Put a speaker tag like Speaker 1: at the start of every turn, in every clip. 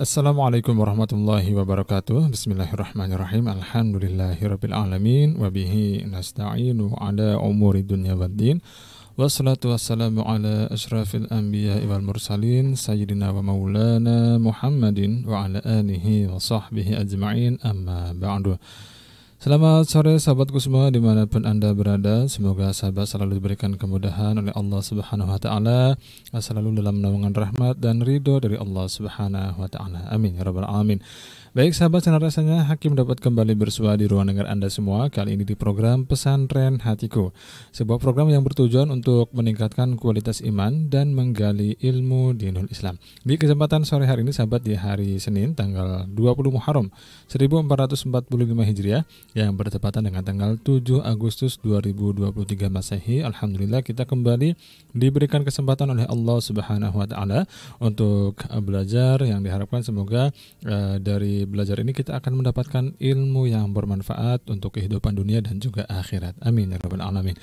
Speaker 1: Assalamualaikum warahmatullahi wabarakatuh. Bismillahirrahmanirrahim. Alhamdulillahirrabbilalamin Wabihi nasta'inu ala umuri dunya waddin Wassalatu wassalamu ala ashrafil anbiya wal mursalin Sayyidina wa maulana Muhammadin Wa ala alihi wa sahbihi ajma'in. Amma ba'du Selamat sore sahabatku semua di mana pun anda berada Semoga sahabat selalu diberikan kemudahan oleh Allah subhanahu wa ta'ala Selalu dalam naungan rahmat dan ridho dari Allah subhanahu wa ta'ala. Amin ya rabbal alamin Baik sahabat senang rasanya Hakim dapat kembali bersua di ruang dengar Anda semua. Kali ini di program Pesantren Hatiku. Sebuah program yang bertujuan untuk meningkatkan kualitas iman Dan menggali ilmu dinul Islam. Di kesempatan sore hari ini sahabat di hari Senin tanggal 20 Muharram 1445 Hijriah Yang bertepatan dengan tanggal 7 Agustus 2023 Masehi Alhamdulillah kita kembali diberikan kesempatan oleh Allah Subhanahu Wa Taala Untuk belajar. Yang diharapkan semoga uh, dari belajar ini kita akan mendapatkan ilmu yang bermanfaat untuk kehidupan dunia dan juga akhirat. Amin ya rabbal alamin.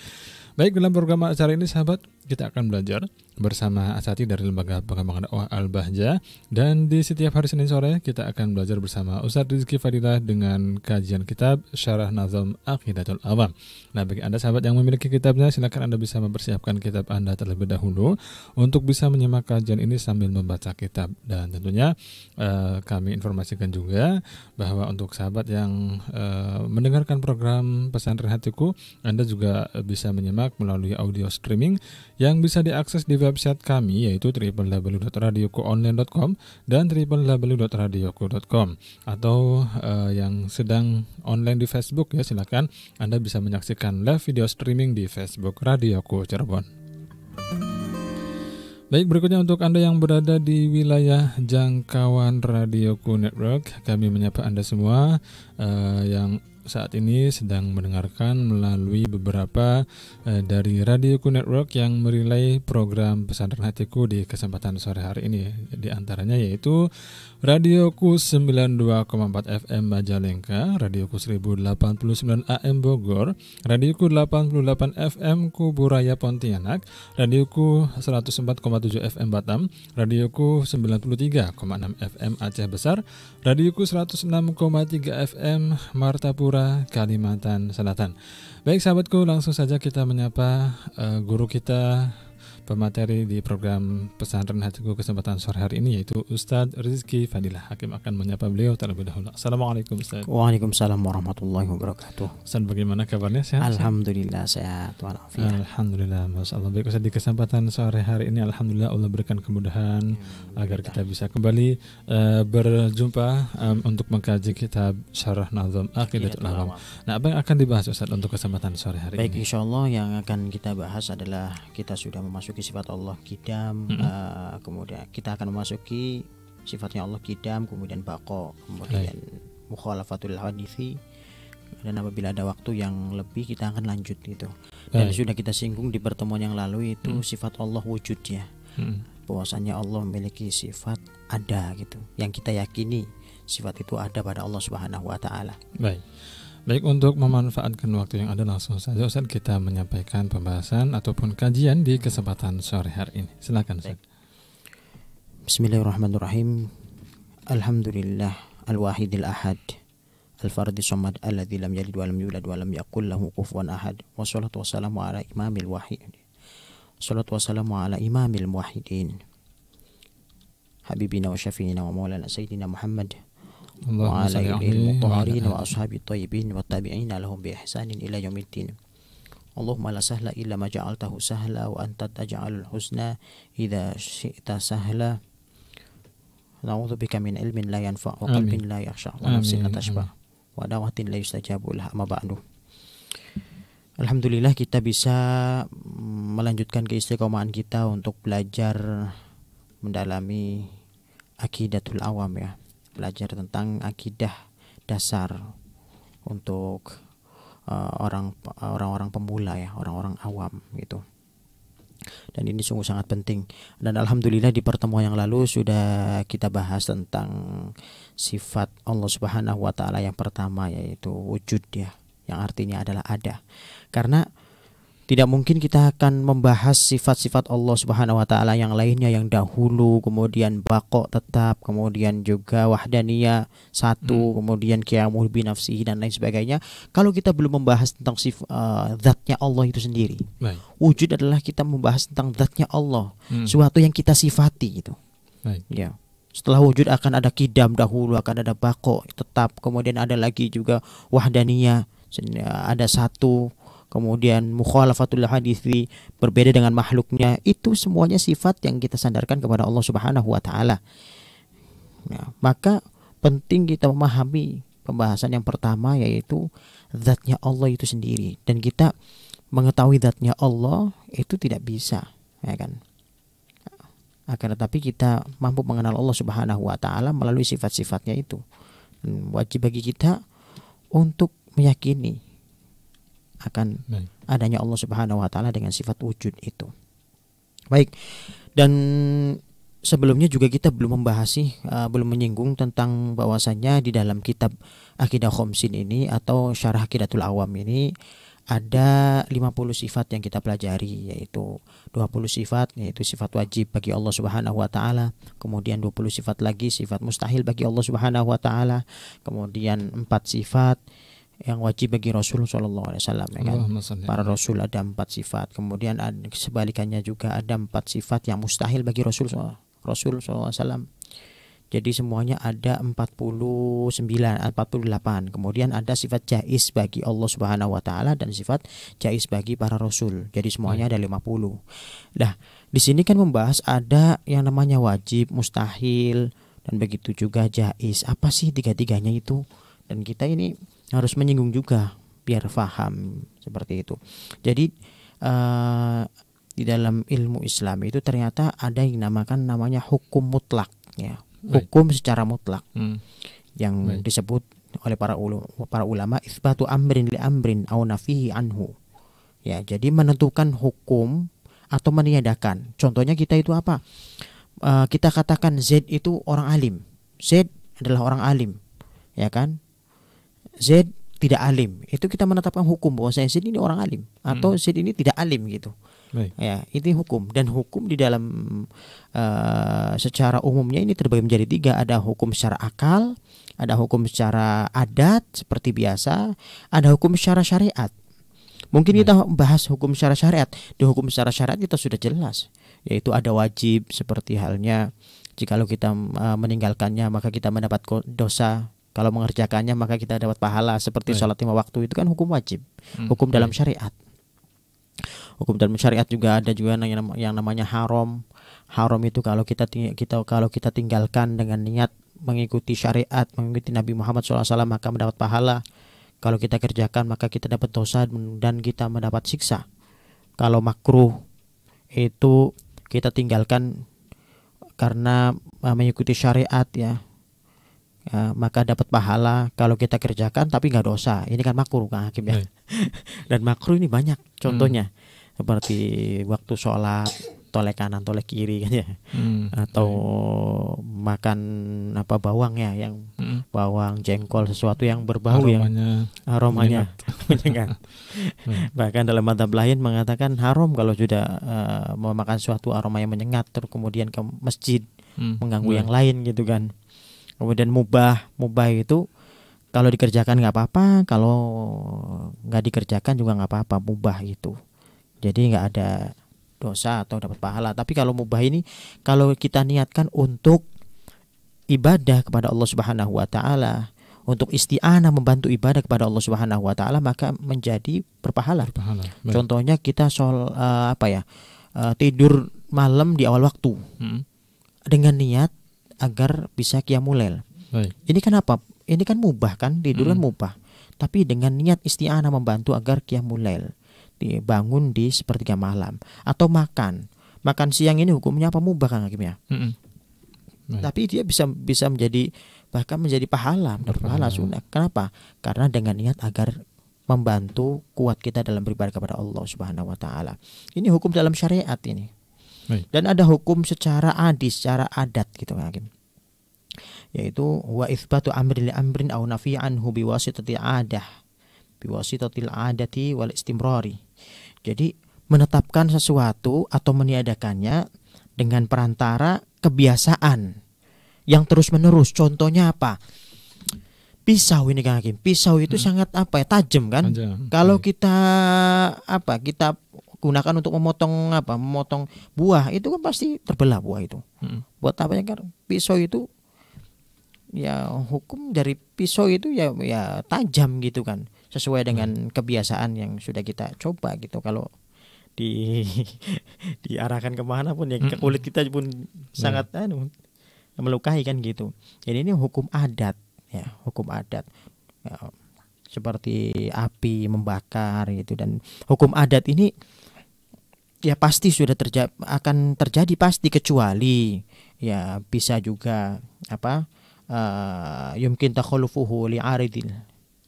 Speaker 1: Baik dalam program acara ini sahabat kita akan belajar bersama Asati dari Lembaga Pengembangan Dakwah Al-Bahja dan di setiap hari Senin sore kita akan belajar bersama Ustadz Rizky Fadilah dengan kajian kitab Syarah Nazam Aqidatul Awam. Nah, bagi Anda sahabat yang memiliki kitabnya silakan Anda bisa mempersiapkan kitab Anda terlebih dahulu untuk bisa menyimak kajian ini sambil membaca kitab dan tentunya uh, kami informasikan juga bahwa untuk sahabat yang uh, mendengarkan program Pesantren Hatiku Anda juga bisa menyimak melalui audio streaming yang bisa diakses di website kami yaitu www.radiokuonline.com dan www.radioku.com atau uh, yang sedang online di Facebook ya silakan Anda bisa menyaksikan live video streaming di Facebook Radioku Cirebon. Baik, berikutnya untuk Anda yang berada di wilayah jangkauan Radioku Network, kami menyapa Anda semua uh, yang saat ini sedang mendengarkan melalui beberapa uh, dari Radioku Network yang merilai program Pesantren Hatiku di kesempatan sore hari ini. Di antaranya yaitu Radioku 92,4 FM Majalengka, Radioku 1089 AM Bogor, Radioku 88 FM Kuburaya Pontianak, Radioku 104,7 FM Batam, Radioku 93,6 FM Aceh Besar, Radioku 106,3 FM Martapura, Kalimantan Selatan. Baik sahabatku, langsung saja kita menyapa uh, guru kita pemateri di program pesantren hatiku kesempatan sore hari ini yaitu Ustadz Rizky Fadilah Hakim akan menyapa beliau terlebih dahulu. Assalamualaikum Ustadz.
Speaker 2: Waalaikumsalam warahmatullahi wabarakatuh.
Speaker 1: Ustadz bagaimana kabarnya sehat?
Speaker 2: Alhamdulillah sehat walafiat.
Speaker 1: Alhamdulillah Mas Allah. Baik Ustadz di kesempatan sore hari ini Alhamdulillah Allah berikan kemudahan ya, agar kita bisa kembali uh, berjumpa um, untuk mengkaji kitab Syarah Nazam Aqidatul Awam. Nah apa yang akan dibahas Ustadz untuk kesempatan sore hari
Speaker 2: Baik,
Speaker 1: ini?
Speaker 2: Baik insya Allah yang akan kita bahas adalah kita sudah memasuki memasuki sifat Allah kidam -hmm. uh, kemudian kita akan memasuki sifatnya Allah kidam kemudian bako kemudian mukhalafatul hadithi dan apabila ada waktu yang lebih kita akan lanjut itu dan sudah kita singgung di pertemuan yang lalu itu hmm. sifat Allah wujud ya hmm. bahwasanya Allah memiliki sifat ada gitu yang kita yakini sifat itu ada pada Allah Subhanahu wa taala.
Speaker 1: Baik. Baik untuk memanfaatkan waktu yang ada langsung saja Ustaz kita menyampaikan pembahasan ataupun kajian di kesempatan sore hari ini. Silakan Ustaz.
Speaker 2: Bismillahirrahmanirrahim. Alhamdulillah al-wahidil ahad. Al-fardi somad alladzi lam yalid wa lam yulad wa lam yakul lahu kufuwan ahad. Wassalatu wassalamu ala imamil wahid. Wassalatu wassalamu ala imamil muwahhidin. Habibina wa syafiina wa maulana sayyidina Muhammad وعلى آله المطهرين وأصحاب الطيبين والتابعين لهم بإحسان إلى يوم الدين اللهم لا سهل إلا ما جعلته سهلا وأنت تجعل الحسنى إذا شئت سهلا نعوذ بك من علم لا ينفع وقلب لا يخشع ونفس لا تشبع ودعوة لا يستجاب لها أما بعد Alhamdulillah kita bisa melanjutkan keistiqomahan kita untuk belajar mendalami akidatul awam ya belajar tentang akidah dasar untuk uh, orang orang-orang pemula ya, orang-orang awam gitu. Dan ini sungguh sangat penting. Dan alhamdulillah di pertemuan yang lalu sudah kita bahas tentang sifat Allah Subhanahu wa taala yang pertama yaitu wujud ya, yang artinya adalah ada. Karena tidak mungkin kita akan membahas sifat-sifat Allah Subhanahu wa taala yang lainnya yang dahulu, kemudian bako tetap, kemudian juga wahdaniyah satu, hmm. kemudian qiyamul bi nafsihi dan lain sebagainya. Kalau kita belum membahas tentang sifat uh, zatnya Allah itu sendiri. Baik. Wujud adalah kita membahas tentang zatnya Allah, hmm. suatu yang kita sifati itu. Baik. Ya. Setelah wujud akan ada kidam dahulu, akan ada bako tetap, kemudian ada lagi juga wahdaniyah, ada satu kemudian mukhalafatul hadithi berbeda dengan makhluknya. Itu semuanya sifat yang kita sandarkan kepada Allah Subhanahu wa taala. Ya, maka penting kita memahami pembahasan yang pertama yaitu zatnya Allah itu sendiri. Dan kita mengetahui zatnya Allah itu tidak bisa ya kan? Akan tetapi kita mampu mengenal Allah Subhanahu wa taala melalui sifat-sifatnya itu. Dan wajib bagi kita untuk meyakini akan Baik. adanya Allah Subhanahu wa taala dengan sifat wujud itu. Baik. Dan sebelumnya juga kita belum membahas sih uh, belum menyinggung tentang bahwasanya di dalam kitab Akidah Khomsin ini atau Syarah Akidatul Awam ini ada 50 sifat yang kita pelajari yaitu 20 sifat yaitu sifat wajib bagi Allah Subhanahu wa taala, kemudian 20 sifat lagi sifat mustahil bagi Allah Subhanahu wa taala, kemudian 4 sifat yang wajib bagi Rasul Shallallahu Alaihi Wasallam ya kan? para Rasul ada empat sifat. Kemudian ada, sebalikannya juga ada empat sifat yang mustahil bagi Rasul Rasul Shallallahu Alaihi Wasallam. Jadi semuanya ada 49 48 kemudian ada sifat jais bagi Allah Subhanahu wa taala dan sifat jais bagi para rasul. Jadi semuanya ada 50 nah di sini kan membahas ada yang namanya wajib mustahil dan begitu juga jais. Apa sih tiga-tiganya itu? Dan kita ini harus menyinggung juga biar faham seperti itu. Jadi uh, di dalam ilmu Islam itu ternyata ada yang dinamakan namanya hukum mutlak ya. Hukum secara mutlak. Hmm. Yang Baik. disebut oleh para ulama para ulama isbatu amrin li amrin au nafihi anhu. Ya, jadi menentukan hukum atau meniadakan. Contohnya kita itu apa? Uh, kita katakan Z itu orang alim. Z adalah orang alim. Ya kan? Z tidak alim. Itu kita menetapkan hukum bahwa Z ini orang alim atau hmm. Z ini tidak alim gitu. Baik. ya ini hukum. Dan hukum di dalam uh, secara umumnya ini terbagi menjadi tiga. Ada hukum secara akal ada hukum secara adat seperti biasa ada hukum secara syariat. Mungkin Baik. kita bahas hukum secara syariat. Di hukum secara syariat kita sudah jelas yaitu ada wajib seperti halnya. Jikalau kita uh, meninggalkannya maka kita mendapat dosa kalau mengerjakannya maka kita dapat pahala seperti Baik. sholat lima waktu itu kan hukum wajib, hmm. hukum dalam syariat. Hukum dalam syariat juga ada juga yang, yang namanya haram. Haram itu kalau kita kita kalau kita tinggalkan dengan niat mengikuti syariat, mengikuti Nabi Muhammad SAW maka mendapat pahala. Kalau kita kerjakan maka kita dapat dosa dan kita mendapat siksa. Kalau makruh itu kita tinggalkan karena uh, mengikuti syariat ya ya, maka dapat pahala kalau kita kerjakan tapi nggak dosa ini kan makruh kan hakim ya dan makruh ini banyak contohnya hmm. seperti waktu sholat tolek kanan tolek kiri kan ya hmm. atau hmm. makan apa bawang ya yang hmm. bawang jengkol sesuatu yang berbau aromanya, yang aromanya menyengat bahkan dalam mata lain mengatakan haram kalau sudah uh, memakan suatu aroma yang menyengat terus kemudian ke masjid hmm. mengganggu hmm. yang lain gitu kan kemudian mubah mubah itu kalau dikerjakan nggak apa-apa kalau nggak dikerjakan juga nggak apa-apa mubah itu jadi nggak ada dosa atau dapat pahala tapi kalau mubah ini kalau kita niatkan untuk ibadah kepada Allah Subhanahu wa taala untuk isti'anah membantu ibadah kepada Allah Subhanahu wa taala maka menjadi berpahala. berpahala. Contohnya kita soal uh, apa ya? Uh, tidur malam di awal waktu. Hmm. Dengan niat agar bisa kiamulel. Baik. Ini kan apa? Ini kan mubah kan, tidur kan hmm. mubah. Tapi dengan niat isti'anah membantu agar kiamulel dibangun di sepertiga malam atau makan. Makan siang ini hukumnya apa mubah kan Hakim ya? Hmm. Tapi dia bisa bisa menjadi bahkan menjadi pahala, pahala sunnah. Kenapa? Karena dengan niat agar membantu kuat kita dalam beribadah kepada Allah Subhanahu wa taala. Ini hukum dalam syariat ini. Dan ada hukum secara adis, secara adat gitu kan hakim. Yaitu wa itsbatu amrin li amrin aw nafi anhu biwasitati adah biwasitatil adati wal istimrari. Jadi menetapkan sesuatu atau meniadakannya dengan perantara kebiasaan yang terus menerus. Contohnya apa? Pisau ini Kang Hakim. Pisau itu hmm. sangat apa ya? Tajam kan? Tajam. Kalau kita apa? Kita gunakan untuk memotong apa? Memotong buah itu kan pasti terbelah buah itu. Hmm. Buat apa ya kan? Pisau itu ya hukum dari pisau itu ya ya tajam gitu kan sesuai dengan hmm. kebiasaan yang sudah kita coba gitu kalau di diarahkan ke mana pun ya ke kulit kita pun hmm. sangat anu melukai kan gitu jadi ini hukum adat ya hukum adat ya, seperti api membakar gitu dan hukum adat ini ya pasti sudah terjadi akan terjadi pasti kecuali ya bisa juga apa uh, yumkin takhalufuhu li'aridil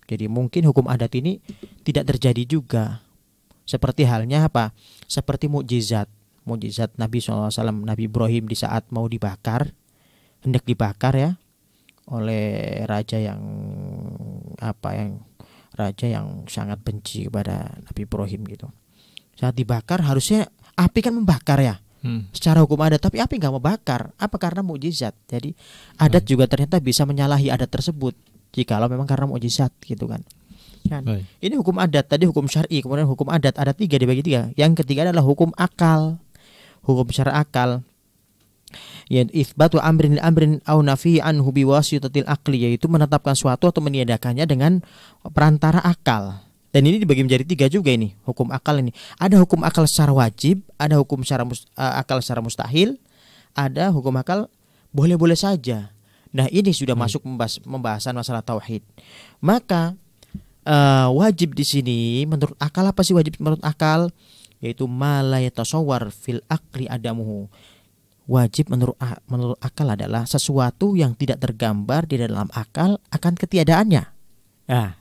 Speaker 2: jadi mungkin hukum adat ini tidak terjadi juga. Seperti halnya apa? Seperti mukjizat. Mukjizat Nabi SAW Nabi Ibrahim di saat mau dibakar hendak dibakar ya oleh raja yang apa yang raja yang sangat benci kepada Nabi Ibrahim gitu. Saat dibakar harusnya api kan membakar ya. Hmm. Secara hukum adat tapi api nggak membakar. Apa karena mukjizat. Jadi adat hmm. juga ternyata bisa menyalahi adat tersebut jikalau memang karena mukjizat gitu kan. Kan? Ini hukum adat, tadi hukum syar'i, kemudian hukum adat ada tiga dibagi tiga. Yang ketiga adalah hukum akal, hukum syara akal ya itsbatu amrin amrin au nafi anhu biwasitatil akli yaitu menetapkan suatu atau meniadakannya dengan perantara akal. Dan ini dibagi menjadi tiga juga ini hukum akal ini. Ada hukum akal secara wajib, ada hukum secara mus, uh, akal secara mustahil, ada hukum akal boleh-boleh saja. Nah ini sudah hmm. masuk membahas, pembahasan masalah tauhid. Maka uh, wajib di sini menurut akal apa sih wajib menurut akal? Yaitu malayatosawar fil akli adamuhu wajib menurut menurut akal adalah sesuatu yang tidak tergambar di dalam akal akan ketiadaannya. Nah,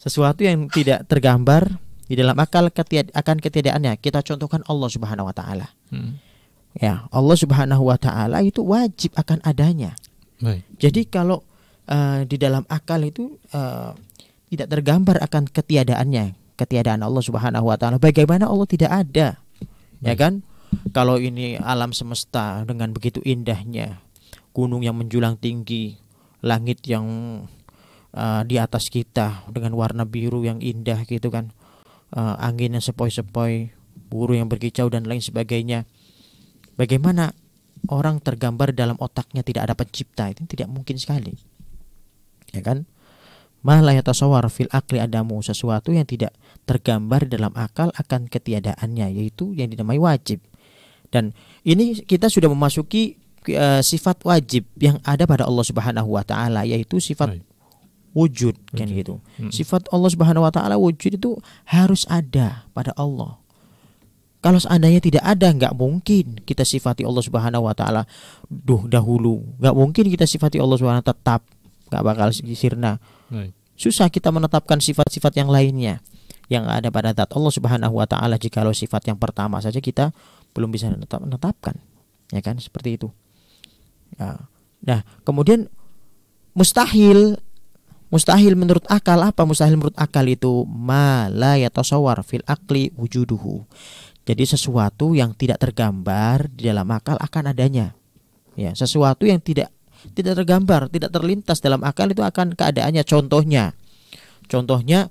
Speaker 2: sesuatu yang tidak tergambar di dalam akal ketiad akan ketiadaannya. Kita contohkan Allah Subhanahu wa taala. Hmm. Ya, Allah Subhanahu wa taala itu wajib akan adanya. Baik. Jadi kalau uh, di dalam akal itu uh, tidak tergambar akan ketiadaannya, ketiadaan Allah Subhanahu wa taala. Bagaimana Allah tidak ada? Ya Baik. Ya kan? Kalau ini alam semesta dengan begitu indahnya, gunung yang menjulang tinggi, langit yang uh, di atas kita dengan warna biru yang indah gitu kan, uh, angin yang sepoi-sepoi, burung yang berkicau dan lain sebagainya. Bagaimana orang tergambar dalam otaknya tidak ada pencipta itu tidak mungkin sekali, ya kan? Malah ya tasawar fil akli adamu sesuatu yang tidak tergambar dalam akal akan ketiadaannya yaitu yang dinamai wajib. Dan ini kita sudah memasuki uh, sifat wajib yang ada pada Allah Subhanahu wa taala yaitu sifat Baik. Wujud kan gitu. Hmm. Sifat Allah Subhanahu wa taala wujud itu harus ada pada Allah. Kalau seandainya tidak ada, nggak mungkin kita sifati Allah Subhanahu Wa Taala duh dahulu. Nggak mungkin kita sifati Allah Subhanahu tetap, nggak bakal sirna. Susah kita menetapkan sifat-sifat yang lainnya yang ada pada zat Allah Subhanahu Wa Taala. Jikalau sifat yang pertama saja kita belum bisa menetap, menetapkan ya kan seperti itu ya. nah kemudian mustahil mustahil menurut akal apa mustahil menurut akal itu mala ya tasawar fil akli wujuduhu jadi sesuatu yang tidak tergambar di dalam akal akan adanya ya sesuatu yang tidak tidak tergambar tidak terlintas dalam akal itu akan keadaannya contohnya contohnya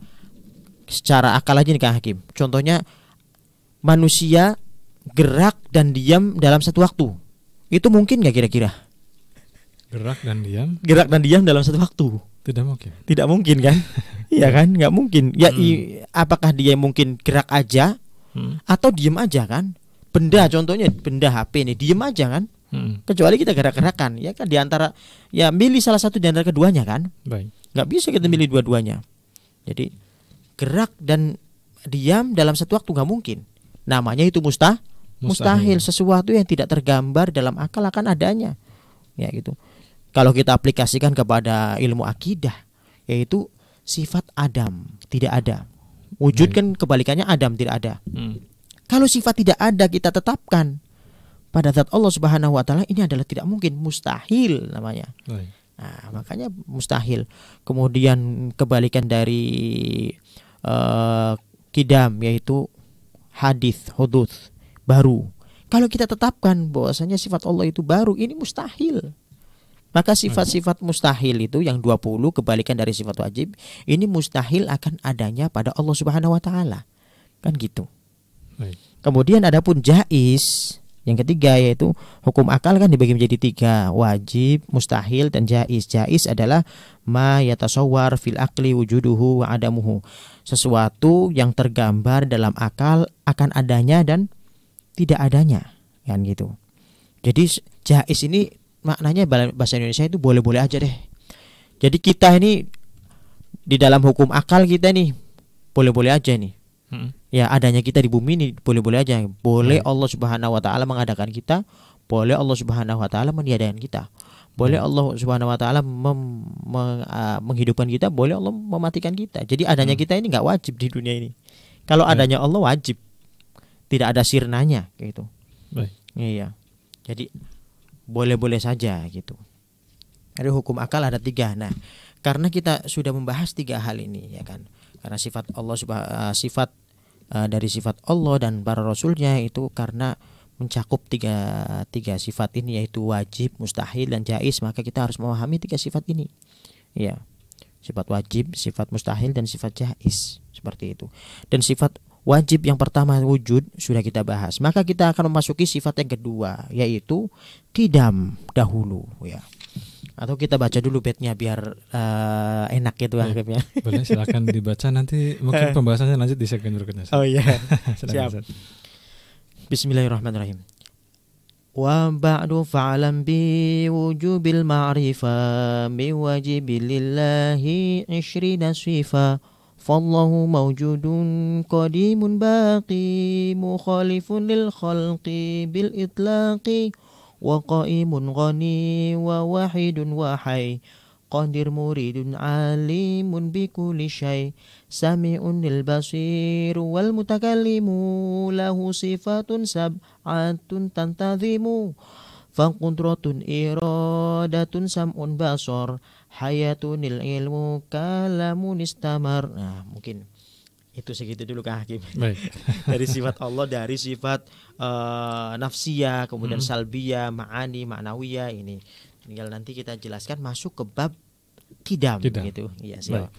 Speaker 2: secara akal aja nih Kang Hakim contohnya manusia gerak dan diam dalam satu waktu. Itu mungkin nggak kira-kira?
Speaker 1: Gerak dan diam?
Speaker 2: Gerak dan diam dalam satu waktu.
Speaker 1: Tidak mungkin.
Speaker 2: Tidak mungkin kan? Iya kan? Nggak mungkin. Ya, hmm. apakah dia mungkin gerak aja hmm. atau diam aja kan? Benda hmm. contohnya benda HP ini diam aja kan? Hmm. Kecuali kita gerak-gerakan, ya kan? Di antara ya milih salah satu di antara keduanya kan? Baik. Nggak bisa kita milih dua-duanya. Jadi gerak dan diam dalam satu waktu nggak mungkin. Namanya itu mustah mustahil. mustahil sesuatu yang tidak tergambar dalam akal akan adanya ya gitu kalau kita aplikasikan kepada ilmu akidah yaitu sifat Adam tidak ada. Wujud kan kebalikannya Adam tidak ada. Hmm. kalau sifat tidak ada kita tetapkan. Pada zat Allah Subhanahu wa taala ini adalah tidak mungkin mustahil namanya. Nah makanya mustahil. Kemudian kebalikan dari uh, kidam yaitu hadis, hudud, baru. Kalau kita tetapkan bahwasanya sifat Allah itu baru, ini mustahil. Maka sifat-sifat mustahil itu yang 20 kebalikan dari sifat wajib, ini mustahil akan adanya pada Allah Subhanahu wa taala. Kan gitu. Baik. Kemudian adapun jais yang ketiga yaitu hukum akal kan dibagi menjadi tiga wajib, mustahil dan jais. Jais adalah ma yatasawwar fil akli wujuduhu wa adamuhu. Sesuatu yang tergambar dalam akal akan adanya dan tidak adanya kan gitu. Jadi jais ini maknanya bahasa Indonesia itu boleh-boleh aja deh. Jadi kita ini di dalam hukum akal kita nih boleh-boleh aja nih Hmm. Ya adanya kita di bumi ini boleh-boleh aja. Boleh hmm. Allah Subhanahu wa taala mengadakan kita, boleh Allah Subhanahu wa taala meniadakan kita. Boleh hmm. Allah Subhanahu wa taala mem, meng, uh, menghidupkan kita, boleh Allah mematikan kita. Jadi adanya hmm. kita ini nggak wajib di dunia ini. Kalau Baik. adanya Allah wajib. Tidak ada sirnanya gitu. Baik. Iya. Jadi boleh-boleh saja gitu. Ada hukum akal ada tiga. Nah, karena kita sudah membahas tiga hal ini ya kan karena sifat Allah uh, sifat uh, dari sifat Allah dan para rasulnya itu karena mencakup tiga tiga sifat ini yaitu wajib, mustahil dan jais maka kita harus memahami tiga sifat ini. Ya. Sifat wajib, sifat mustahil dan sifat jais seperti itu. Dan sifat wajib yang pertama wujud sudah kita bahas. Maka kita akan memasuki sifat yang kedua yaitu kidam dahulu ya atau kita baca dulu bednya biar uh, enak gitu ya.
Speaker 1: Boleh silakan dibaca nanti mungkin pembahasannya lanjut di segmen berikutnya.
Speaker 2: Oh iya. Siap. Bismillahirrahmanirrahim. Wa ba'du fa'alam bi wujubil ma'rifa bi wajibilillahi ishrina sifa فالله موجود قديم باقي مخالف للخلق بالإطلاق وقائم غني وواحد وحي قادر مريد عليم بكل شيء سميع البصير والمتكلم له صفات سبعة تنتظم فقدرة إرادة سمع بصر hayatunil ilmu kalamun istamar. Nah, mungkin itu segitu dulu Kak Hakim. Baik. dari sifat Allah, dari sifat uh, nafsiyah, kemudian -hmm. salbiyah, ma'ani, ma'nawiyah ini. Tinggal nanti kita jelaskan masuk ke bab kidam, kidam. gitu. Iya,
Speaker 1: siap.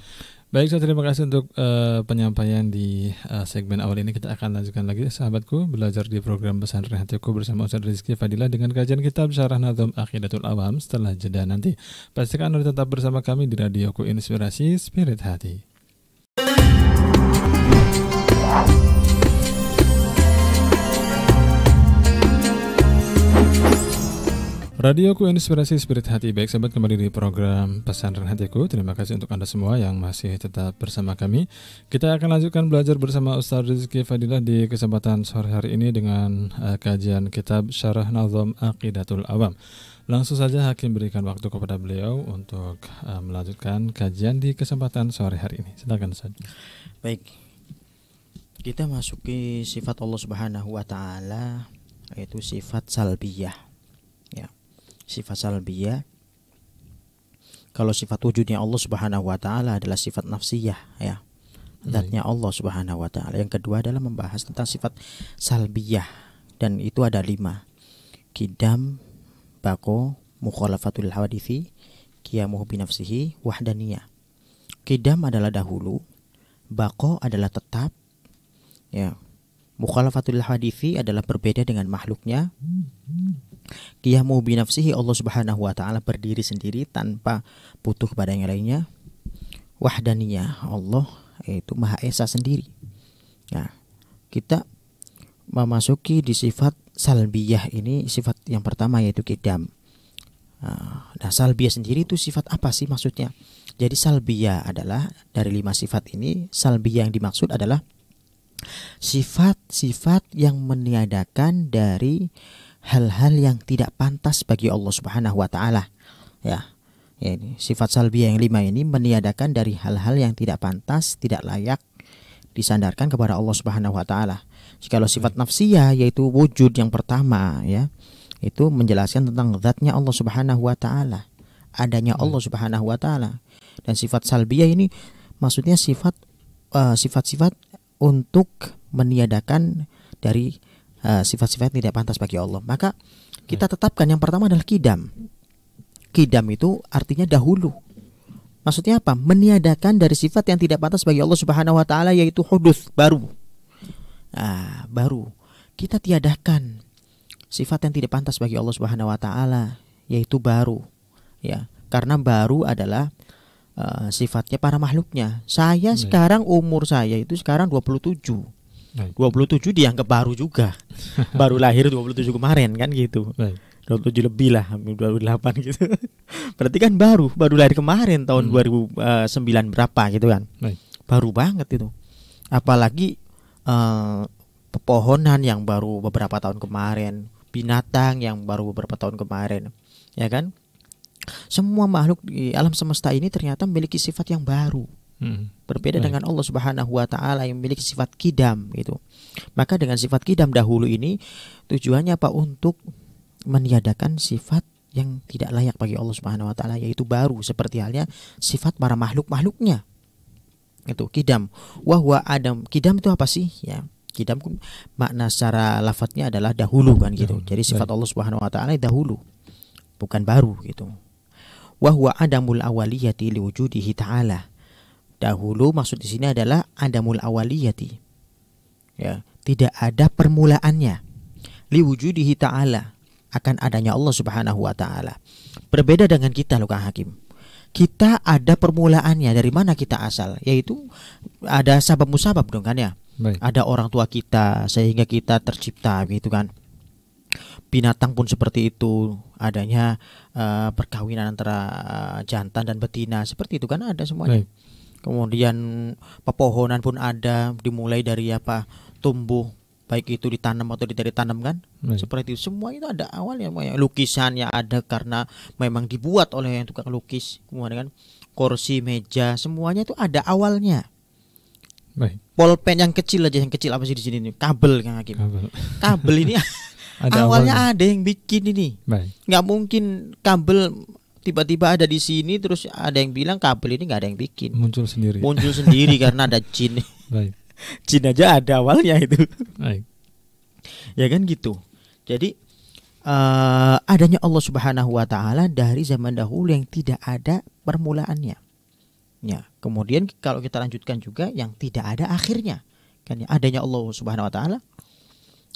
Speaker 1: Baik, saya terima kasih untuk uh, penyampaian di uh, segmen awal ini. Kita akan lanjutkan lagi, sahabatku, belajar di program Pesantren Hatiku bersama Ustaz Rizky Fadilah dengan kajian kitab Syarah Nazam Akhidatul Awam setelah jeda nanti. Pastikan Anda tetap bersama kami di Radioku Inspirasi Spirit Hati. Radioku Inspirasi Spirit Hati. Baik sahabat kembali di program Pesantren Hatiku. Terima kasih untuk Anda semua yang masih tetap bersama kami. Kita akan lanjutkan belajar bersama Ustaz Rizky Fadilah Di kesempatan sore hari ini dengan uh, kajian kitab Syarah Nazam Aqidatul Awam. Langsung saja Hakim berikan waktu kepada beliau Untuk uh, melanjutkan kajian di kesempatan sore hari ini. Silakan saja
Speaker 2: Baik. Kita masuki sifat Allah Subhanahu Wa Ta'ala Yaitu sifat salbiyah. Ya sifat salbiyah. Kalau sifat wujudnya Allah Subhanahu wa taala adalah sifat nafsiyah ya. Zatnya Allah Subhanahu wa taala. Yang kedua adalah membahas tentang sifat salbiyah. Dan itu ada lima. Kidam bako mukhalafatul hawadithi kiamuhu binafsihi wahdaniyah. Kidam adalah dahulu bako adalah tetap ya. Mukhalafatul hadithi adalah berbeda dengan makhluknya Qiyamu binafsihi Allah Subhanahu wa taala berdiri sendiri tanpa butuh kepada yang lainnya. Wahdaniyah Allah itu Maha Esa sendiri. Nah, kita memasuki di sifat salbiyah ini sifat yang pertama yaitu kidam. Nah, salbiyah sendiri itu sifat apa sih maksudnya? Jadi salbiyah adalah dari lima sifat ini salbiyah yang dimaksud adalah sifat-sifat yang meniadakan dari hal-hal yang tidak pantas bagi Allah Subhanahu wa taala. Ya. Ya, ini sifat salbiyah yang lima ini meniadakan dari hal-hal yang tidak pantas, tidak layak disandarkan kepada Allah Subhanahu wa taala. Jikalau sifat nafsiyah yaitu wujud yang pertama ya, itu menjelaskan tentang zatnya Allah Subhanahu wa taala, adanya Allah Subhanahu wa taala. Dan sifat salbiyah ini maksudnya sifat uh, sifat-sifat untuk meniadakan dari uh, sifat-sifat yang tidak pantas bagi Allah. Maka kita tetapkan yang pertama adalah kidam. Kidam itu artinya dahulu. Maksudnya apa? Meniadakan dari sifat yang tidak pantas bagi Allah Subhanahu wa taala yaitu hudus baru. Nah, baru. Kita tiadakan sifat yang tidak pantas bagi Allah Subhanahu wa taala yaitu baru. Ya, karena baru adalah uh, sifatnya para makhluknya. Saya Baik. sekarang umur saya itu sekarang 27. Baik. 27 dianggap baru juga. baru lahir 27 kemarin kan gitu. Baik. 27 lebih lah, 28 gitu. Berarti kan baru, baru lahir kemarin tahun hmm. 2009 eh, berapa gitu kan. Baik. Baru banget itu. Apalagi uh, pepohonan yang baru beberapa tahun kemarin, binatang yang baru beberapa tahun kemarin. Ya kan? semua makhluk di alam semesta ini ternyata memiliki sifat yang baru. Hmm. Berbeda Baik. dengan Allah Subhanahu wa taala yang memiliki sifat kidam gitu. Maka dengan sifat kidam dahulu ini tujuannya apa untuk meniadakan sifat yang tidak layak bagi Allah Subhanahu wa taala yaitu baru seperti halnya sifat para makhluk-makhluknya. Itu kidam. Wahwa adam. Kidam itu apa sih? Ya. Kidam makna secara lafadznya adalah dahulu kan gitu. Jadi sifat Allah Subhanahu wa taala dahulu bukan baru gitu wahwa adamul awaliyati liwujudihi ta'ala. Dahulu maksud di sini adalah adamul awaliyati. Ya, tidak ada permulaannya. Liwujudihi ta'ala akan adanya Allah Subhanahu wa taala. Berbeda dengan kita loh Kang Hakim. Kita ada permulaannya dari mana kita asal, yaitu ada sabab musabab dong kan ya. Baik. Ada orang tua kita sehingga kita tercipta gitu kan binatang pun seperti itu adanya uh, perkawinan antara uh, jantan dan betina seperti itu kan ada semuanya. Baik. Kemudian pepohonan pun ada dimulai dari apa tumbuh baik itu ditanam atau tidak ditanam kan Baik. seperti itu semua itu ada awalnya lukisannya ada karena memang dibuat oleh yang tukang lukis kemudian kan kursi meja semuanya itu ada awalnya Baik. Polpen yang kecil aja yang kecil apa sih di sini nih kabel kan Hakim kabel, kabel ini ada awalnya awalnya. ada yang bikin ini. Baik. Nggak mungkin kabel tiba-tiba ada di sini terus ada yang bilang kabel ini nggak ada yang bikin.
Speaker 1: Muncul sendiri.
Speaker 2: Muncul sendiri karena ada jin. Baik. Jin aja ada awalnya itu. Baik. ya kan gitu. Jadi uh, adanya Allah Subhanahu wa taala dari zaman dahulu yang tidak ada permulaannya. Ya, kemudian kalau kita lanjutkan juga yang tidak ada akhirnya. Kan ya, adanya Allah Subhanahu wa taala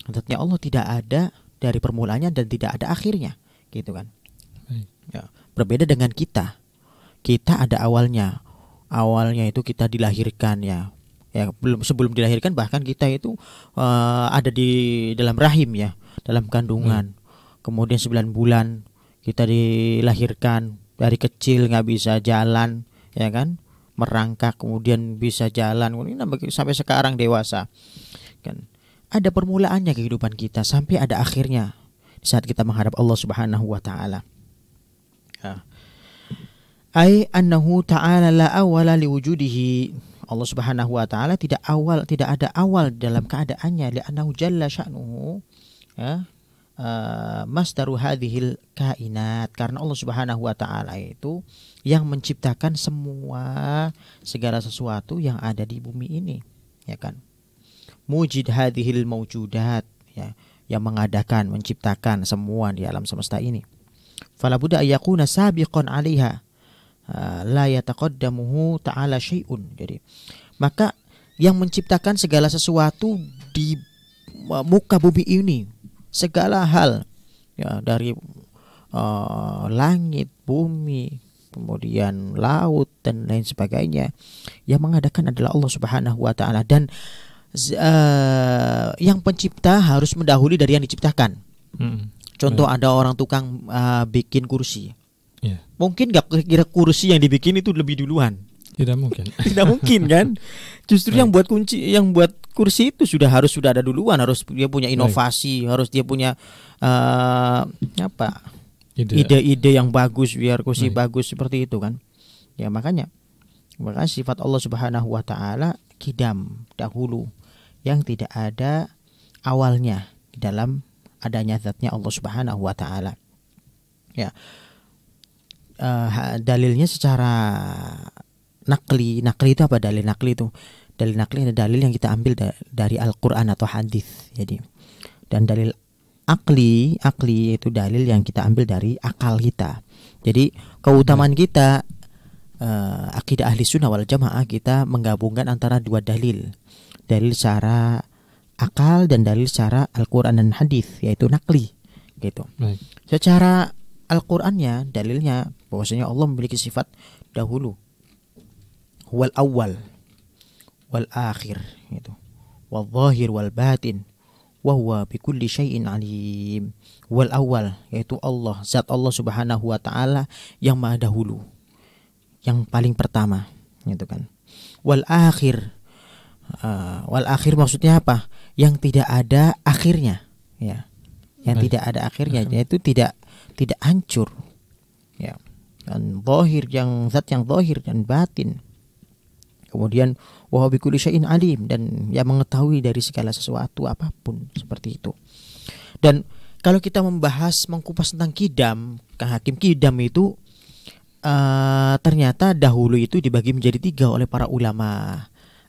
Speaker 2: Artinya Allah tidak ada dari permulaannya dan tidak ada akhirnya, gitu kan? Ya, berbeda dengan kita. Kita ada awalnya. Awalnya itu kita dilahirkan ya. Ya, belum sebelum dilahirkan bahkan kita itu uh, ada di dalam rahim ya, dalam kandungan. Hmm. Kemudian 9 bulan kita dilahirkan dari kecil nggak bisa jalan, ya kan? Merangkak kemudian bisa jalan, sampai sekarang dewasa. Kan ada permulaannya kehidupan kita sampai ada akhirnya di saat kita menghadap Allah Subhanahu wa taala. Ai annahu ta'ala la awala liwujudihi. Allah Subhanahu wa taala tidak awal tidak ada awal dalam keadaannya. Li'annahu jalla sya'nuhu. Ya. Uh, masdaru hadhil kainat. Karena Allah Subhanahu wa taala itu yang menciptakan semua segala sesuatu yang ada di bumi ini. Ya kan? Mujid hadhil mawjudat. Ya. Yang mengadakan menciptakan semua di alam semesta ini fala budda ayakuna sabiqan 'alaiha la yataqaddamuhu ta'ala syai'un jadi maka yang menciptakan segala sesuatu di muka bumi ini segala hal ya dari uh, langit bumi kemudian laut dan lain sebagainya yang mengadakan adalah Allah Subhanahu wa taala dan uh, yang pencipta harus mendahului dari yang diciptakan. Hmm. Contoh yeah. ada orang tukang uh, bikin kursi. Yeah. Mungkin gak kira kursi yang dibikin itu lebih duluan.
Speaker 1: Tidak mungkin.
Speaker 2: Tidak mungkin kan? Justru yang buat kunci, yang buat kursi itu sudah harus sudah ada duluan. Harus dia punya inovasi, Baik. harus dia punya uh, apa? Ide-ide yang bagus biar kursi Baik. bagus seperti itu kan? Ya makanya, makanya sifat Allah Subhanahu Wa Taala kidam dahulu yang tidak ada awalnya di dalam adanya zatnya Allah Subhanahu wa taala. Ya. Uh, dalilnya secara nakli, nakli itu apa dalil nakli itu? dalil nakli ada dalil yang kita ambil da dari Al-Qur'an atau hadis. Jadi dan dalil akli, akli itu dalil yang kita ambil dari akal kita. Jadi keutamaan kita uh, akidah ahli sunnah wal jamaah kita menggabungkan antara dua dalil. Dalil secara akal dan dalil secara Al-Qur'an dan hadis yaitu nakli gitu. Baik. Secara Al-Qur'annya dalilnya bahwasanya Allah memiliki sifat dahulu. Wal awal wal akhir gitu. Wal zahir wal batin wa huwa bikulli syai'in alim. Wal awal yaitu Allah, zat Allah Subhanahu wa taala yang maha dahulu. Yang paling pertama, gitu kan. Wal akhir uh, wal akhir maksudnya apa? Yang tidak ada akhirnya, ya. Yang Baik. tidak ada akhirnya yaitu tidak tidak hancur. Ya. Dan zahir yang zat yang zahir dan batin. Kemudian wa bikulli syai'in alim. Dan yang mengetahui dari segala sesuatu apa pun seperti itu. Dan kalau kita membahas mengkupas tentang kidam Hakim kidam itu uh, ternyata dahulu itu dibagi menjadi tiga oleh para ulama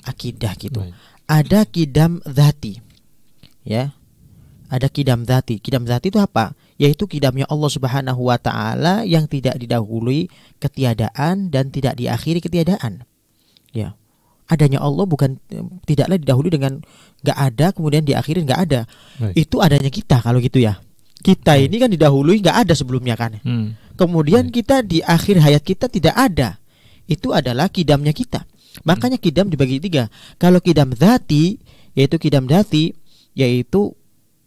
Speaker 2: akidah gitu. Baik. Ada kidam zati ya ada kidam zati. Kidam zati itu apa? Yaitu kidamnya Allah Subhanahu wa taala yang tidak didahului ketiadaan dan tidak diakhiri ketiadaan. Ya. Adanya Allah bukan tidaklah didahului dengan nggak ada kemudian diakhiri nggak ada. Baik. Itu adanya kita kalau gitu ya. Kita Baik. ini kan didahului nggak ada sebelumnya kan. Hmm. Kemudian Baik. kita di akhir hayat kita tidak ada. Itu adalah kidamnya kita. Makanya kidam dibagi tiga. Kalau kidam zati yaitu kidam zati yaitu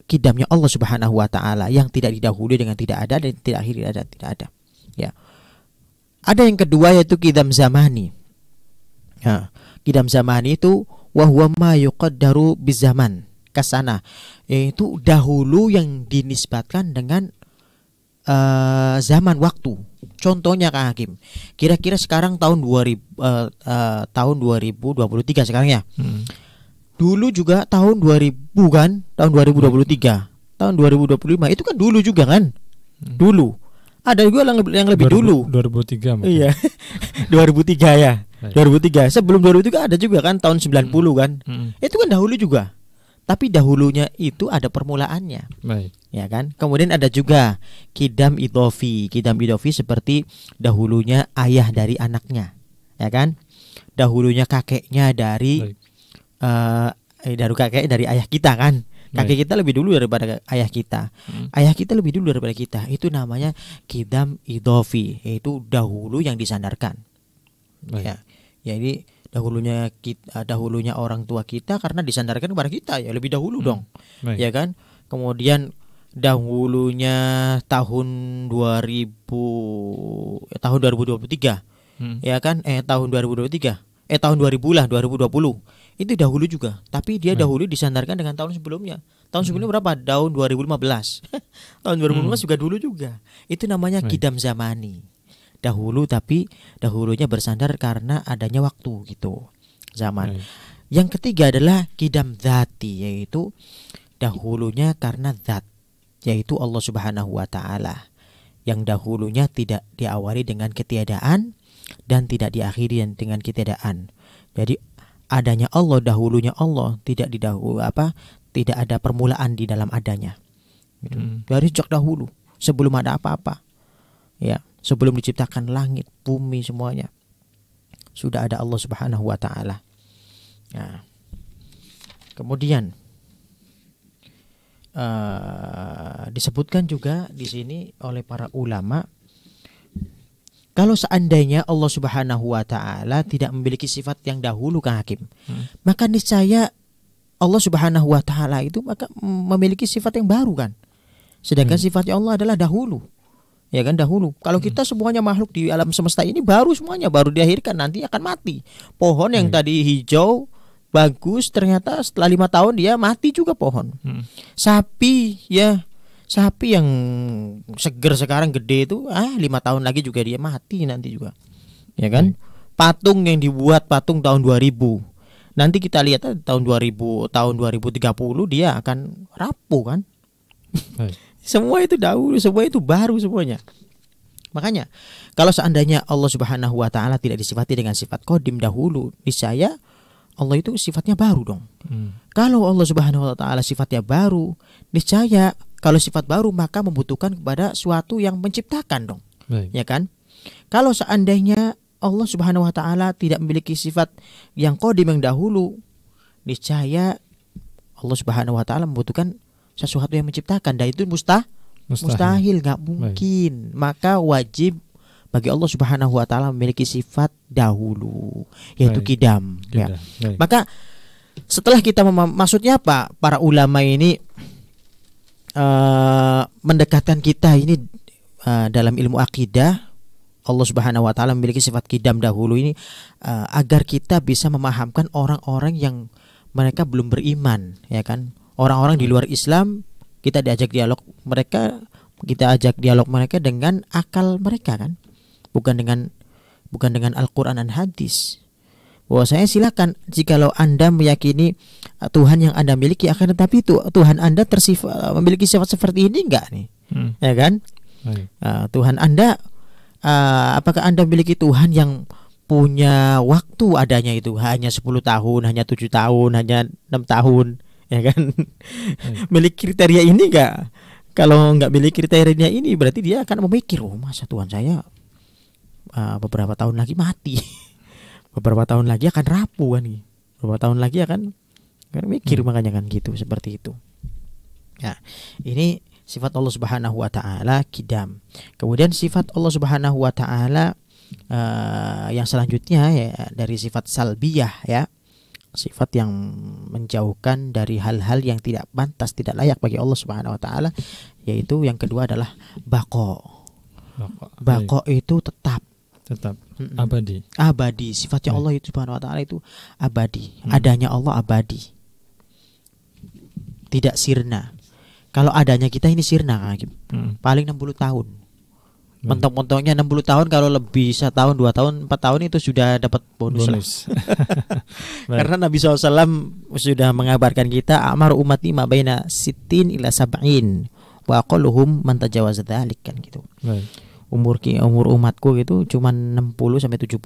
Speaker 2: kidamnya Allah Subhanahu wa taala yang tidak didahului dengan tidak ada dan tidak akhir ada tidak ada. Ya. Ada yang kedua yaitu kidam zamani. Ya, kidam zamani itu wahwa ma yuqaddaru bizaman kasana yaitu dahulu yang dinisbatkan dengan uh, zaman waktu. Contohnya Kang Hakim. Kira-kira sekarang tahun 2000 uh, uh, tahun 2023 sekarang ya. Hmm dulu juga tahun 2000 kan tahun 2023 tahun 2025 itu kan dulu juga kan hmm. dulu ada juga yang, yang lebih 2000, dulu
Speaker 1: 2003
Speaker 2: iya 2003 ya Baik. 2003 sebelum 2003 ada juga kan tahun 90 hmm. kan hmm. itu kan dahulu juga tapi dahulunya itu ada permulaannya Baik. Ya kan? Kemudian ada juga kidam idofi. Kidam idofi seperti dahulunya ayah dari anaknya. Ya kan? Dahulunya kakeknya dari uh, dari kakek dari ayah kita kan? Kakek kita lebih dulu daripada ayah kita. Hmm. ayah kita lebih dulu daripada kita. Itu namanya kidam idofi yaitu dahulu yang disandarkan. Baik. ya. Jadi dahulunya kita dahulunya orang tua kita karena disandarkan kepada kita ya. Lebih dahulu hmm. dong. Baik. ya kan? Kemudian dahulunya tahun 2000 eh, tahun 2023 hmm. ya kan eh tahun 2023 eh tahun 2000 lah 2020 itu dahulu juga tapi dia hmm. dahulu disandarkan dengan tahun sebelumnya tahun hmm. sebelumnya berapa tahun 2015 tahun 2015 hmm. juga dulu juga itu namanya Baik. kidam zamani dahulu tapi dahulunya bersandar karena adanya waktu gitu zaman Baik. yang ketiga adalah kidam zati yaitu dahulunya karena zat yaitu Allah Subhanahu wa taala yang dahulunya tidak diawali dengan ketiadaan dan tidak diakhiri dengan ketiadaan jadi adanya Allah dahulunya Allah tidak didahulu apa tidak ada permulaan di dalam adanya gitu. hmm. dari sejak dahulu sebelum ada apa-apa ya sebelum diciptakan langit bumi semuanya sudah ada Allah Subhanahu wa taala ya. kemudian uh, disebutkan juga di sini oleh para ulama kalau seandainya Allah Subhanahu wa taala tidak memiliki sifat yang dahulu Kang Hakim, hmm. maka niscaya Allah Subhanahu wa taala itu maka memiliki sifat yang baru kan. Sedangkan hmm. sifatnya Allah adalah dahulu. Ya kan dahulu. Kalau kita hmm. semuanya makhluk di alam semesta ini baru semuanya baru diakhirkan nanti akan mati. Pohon yang hmm. tadi hijau bagus ternyata setelah lima tahun dia mati juga pohon. Hmm. Sapi ya. Sapi yang seger sekarang gede itu ah lima tahun lagi juga dia mati nanti juga. Ya kan? Patung yang dibuat patung tahun 2000 nanti kita lihat tahun 2000 tahun 2030 dia akan rapuh kan? Semua itu dahulu semua itu baru semuanya. Makanya kalau seandainya Allah Subhanahu wa taala tidak disifati dengan sifat kodim dahulu niscaya Allah itu sifatnya baru dong.
Speaker 1: Hmm.
Speaker 2: Kalau Allah Subhanahu wa taala sifatnya baru, niscaya kalau sifat baru maka membutuhkan kepada suatu yang menciptakan dong.
Speaker 1: Baik.
Speaker 2: Ya kan? Kalau seandainya Allah Subhanahu wa taala tidak memiliki sifat yang qadim yang dahulu, niscaya Allah Subhanahu wa taala membutuhkan sesuatu yang menciptakan dan itu mustah mustahil nggak mungkin. Maka wajib bagi Allah Subhanahu wa taala memiliki sifat dahulu yaitu
Speaker 1: Baik.
Speaker 2: kidam ya.
Speaker 1: Baik.
Speaker 2: Maka setelah kita maksudnya apa? Para ulama ini eh, mendekatkan kita ini eh, dalam ilmu akidah Allah Subhanahu wa taala memiliki sifat kidam dahulu ini eh, agar kita bisa memahamkan orang-orang yang mereka belum beriman, ya kan? Orang-orang di luar Islam kita diajak dialog mereka kita ajak dialog mereka dengan akal mereka kan bukan dengan bukan dengan Al-Qur'an dan hadis. Bahwa saya silakan jikalau Anda meyakini uh, Tuhan yang Anda miliki akan tetapi itu Tuhan Anda tersifat memiliki sifat seperti ini enggak nih?
Speaker 1: Hmm.
Speaker 2: ya kan?
Speaker 1: Baik.
Speaker 2: Uh, Tuhan Anda uh, apakah Anda memiliki Tuhan yang punya waktu adanya itu? Hanya 10 tahun hanya tujuh tahun hanya enam tahun ya kan? Milik kriteria ini enggak? Kalau nggak milik kriteria ini berarti dia akan memikir oh masa Tuhan saya uh, beberapa tahun lagi mati. Beberapa tahun lagi akan rapuh kan nih. beberapa tahun lagi akan kan mikir makanya kan gitu seperti itu. Ya ini sifat Allah Subhanahu wa taala kidam. Kemudian sifat Allah Subhanahu wa taala eh, yang selanjutnya ya dari sifat salbiyah ya. Sifat yang menjauhkan dari hal-hal yang tidak pantas tidak layak bagi Allah Subhanahu wa taala yaitu yang kedua adalah bako. Bako. Itu tetap Mm-mm.
Speaker 1: abadi.
Speaker 2: abadi sifatnya. Allah itu subhanahu wa taala itu abadi
Speaker 1: Hmm.
Speaker 2: adanya Allah abadi tidak sirna kalau adanya kita ini sirna.
Speaker 1: Hmm.
Speaker 2: paling 60 tahun
Speaker 1: Baik.
Speaker 2: mentok-mentoknya 60 tahun kalau lebih setahun dua tahun empat tahun itu sudah dapat bonus,
Speaker 1: Bonus.
Speaker 2: Karena Nabi SAW sudah mengabarkan kita amar umati ma baina sitin ila sab'in wa aqalluhum man tajawaza dzalik kan gitu
Speaker 1: Baik.
Speaker 2: Umur umur umatku itu cuma 60 sampai 70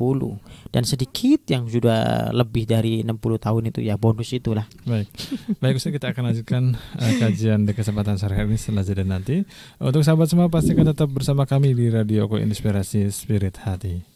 Speaker 2: dan sedikit yang sudah lebih dari 60 tahun itu ya bonus itulah.
Speaker 1: Baik, baik Ustaz kita akan lanjutkan eh, kajian di kesempatan sore hari ini setelah jeda nanti. Untuk sahabat semua pastikan tetap bersama kami di Radio Ko Inspirasi Spirit Hati.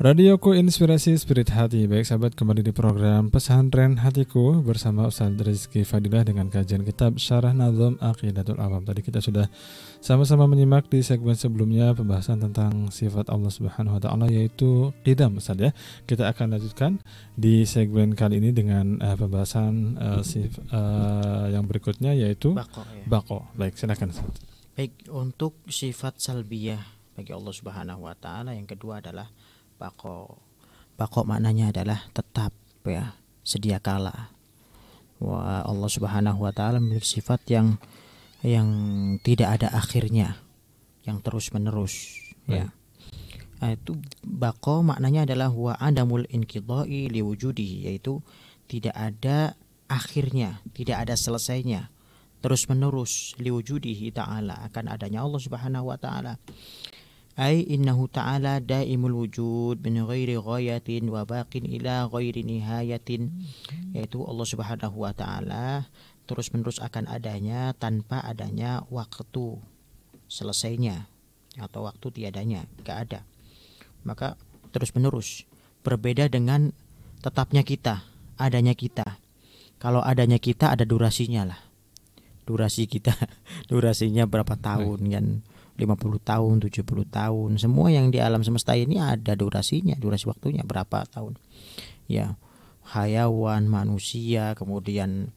Speaker 1: Radio Ko Inspirasi Spirit Hati. Baik sahabat kembali di program Pesantren Hatiku Bersama Ustaz Rizky Fadilah dengan kajian kitab Syarah Nazom Aqidatul Awam. Tadi kita sudah sama-sama menyimak di segmen sebelumnya Pembahasan tentang sifat Allah Subhanahu Wa Taala Yaitu Qidam Ustaz ya. Kita akan lanjutkan di segmen kali ini dengan eh, pembahasan eh, sif- eh, yang berikutnya yaitu
Speaker 2: Bako ya.
Speaker 1: Bako Baik silakan Ustaz.
Speaker 2: Baik untuk sifat salbiyah bagi Allah Subhanahu wa taala yang kedua adalah bako. Bako maknanya adalah tetap ya, sedia kala. Wah, Allah Subhanahu wa taala memiliki sifat yang yang tidak ada akhirnya, yang terus-menerus ya. Nah, itu bako maknanya adalah wa adamul inqidai liwujudihi yaitu tidak ada akhirnya, tidak ada selesainya terus menerus liwujudihi ta'ala akan adanya Allah Subhanahu wa taala innahu ta'ala daimul wujud min ghairi ghayatin wa baqin ila ghairi nihayatin. Yaitu Allah Subhanahu wa taala terus menerus akan adanya tanpa adanya waktu selesainya atau waktu tiadanya gak ada. Maka terus menerus berbeda dengan tetapnya kita adanya kita. Kalau adanya kita ada durasinya lah. Durasi kita durasinya berapa tahun kan 50 tahun 70 tahun. Semua yang di alam semesta ini ada durasinya durasi waktunya berapa tahun. Ya hayawan manusia kemudian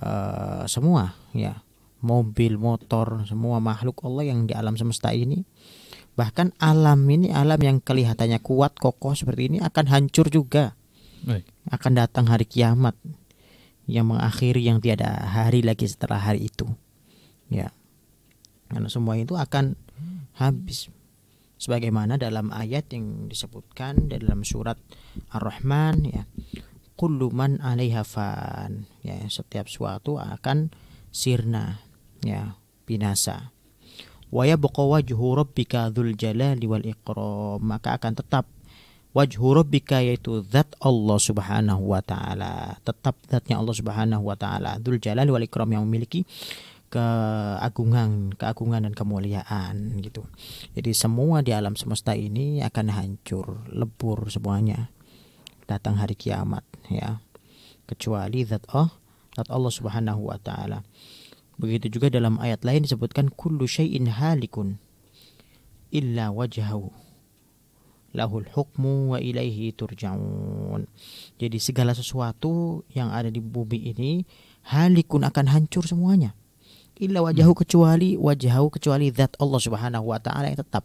Speaker 2: eh, semua ya. Mobil motor semua makhluk Allah yang di alam semesta ini. Bahkan alam ini alam yang kelihatannya kuat kokoh seperti ini akan hancur juga.
Speaker 1: Baik.
Speaker 2: Akan datang hari kiamat yang mengakhiri yang tiada hari lagi setelah hari itu. Ya. Karena semua itu akan habis. Sebagaimana dalam ayat yang disebutkan dalam surat Ar-Rahman ya. Kullu man 'alaiha fan. Ya setiap suatu akan sirna ya binasa. Wa yabqa wajhu rabbika dzul jalali wal ikram. Maka akan tetap wajhu rabbika yaitu zat Allah Subhanahu wa taala. Tetap zatnya Allah Subhanahu wa taala. Dzul jalali wal ikram yang memiliki keagungan, keagungan dan kemuliaan gitu. Jadi semua di alam semesta ini akan hancur, lebur semuanya. Datang hari kiamat ya. Kecuali zat Allah, zat Allah Subhanahu wa taala. Begitu juga dalam ayat lain disebutkan kullu syai'in halikun illa wajhahu lahul hukmu wa ilaihi turja'un. Jadi segala sesuatu yang ada di bumi ini halikun akan hancur semuanya illa wajahu kecuali wajahu kecuali zat Allah Subhanahu wa taala yang tetap.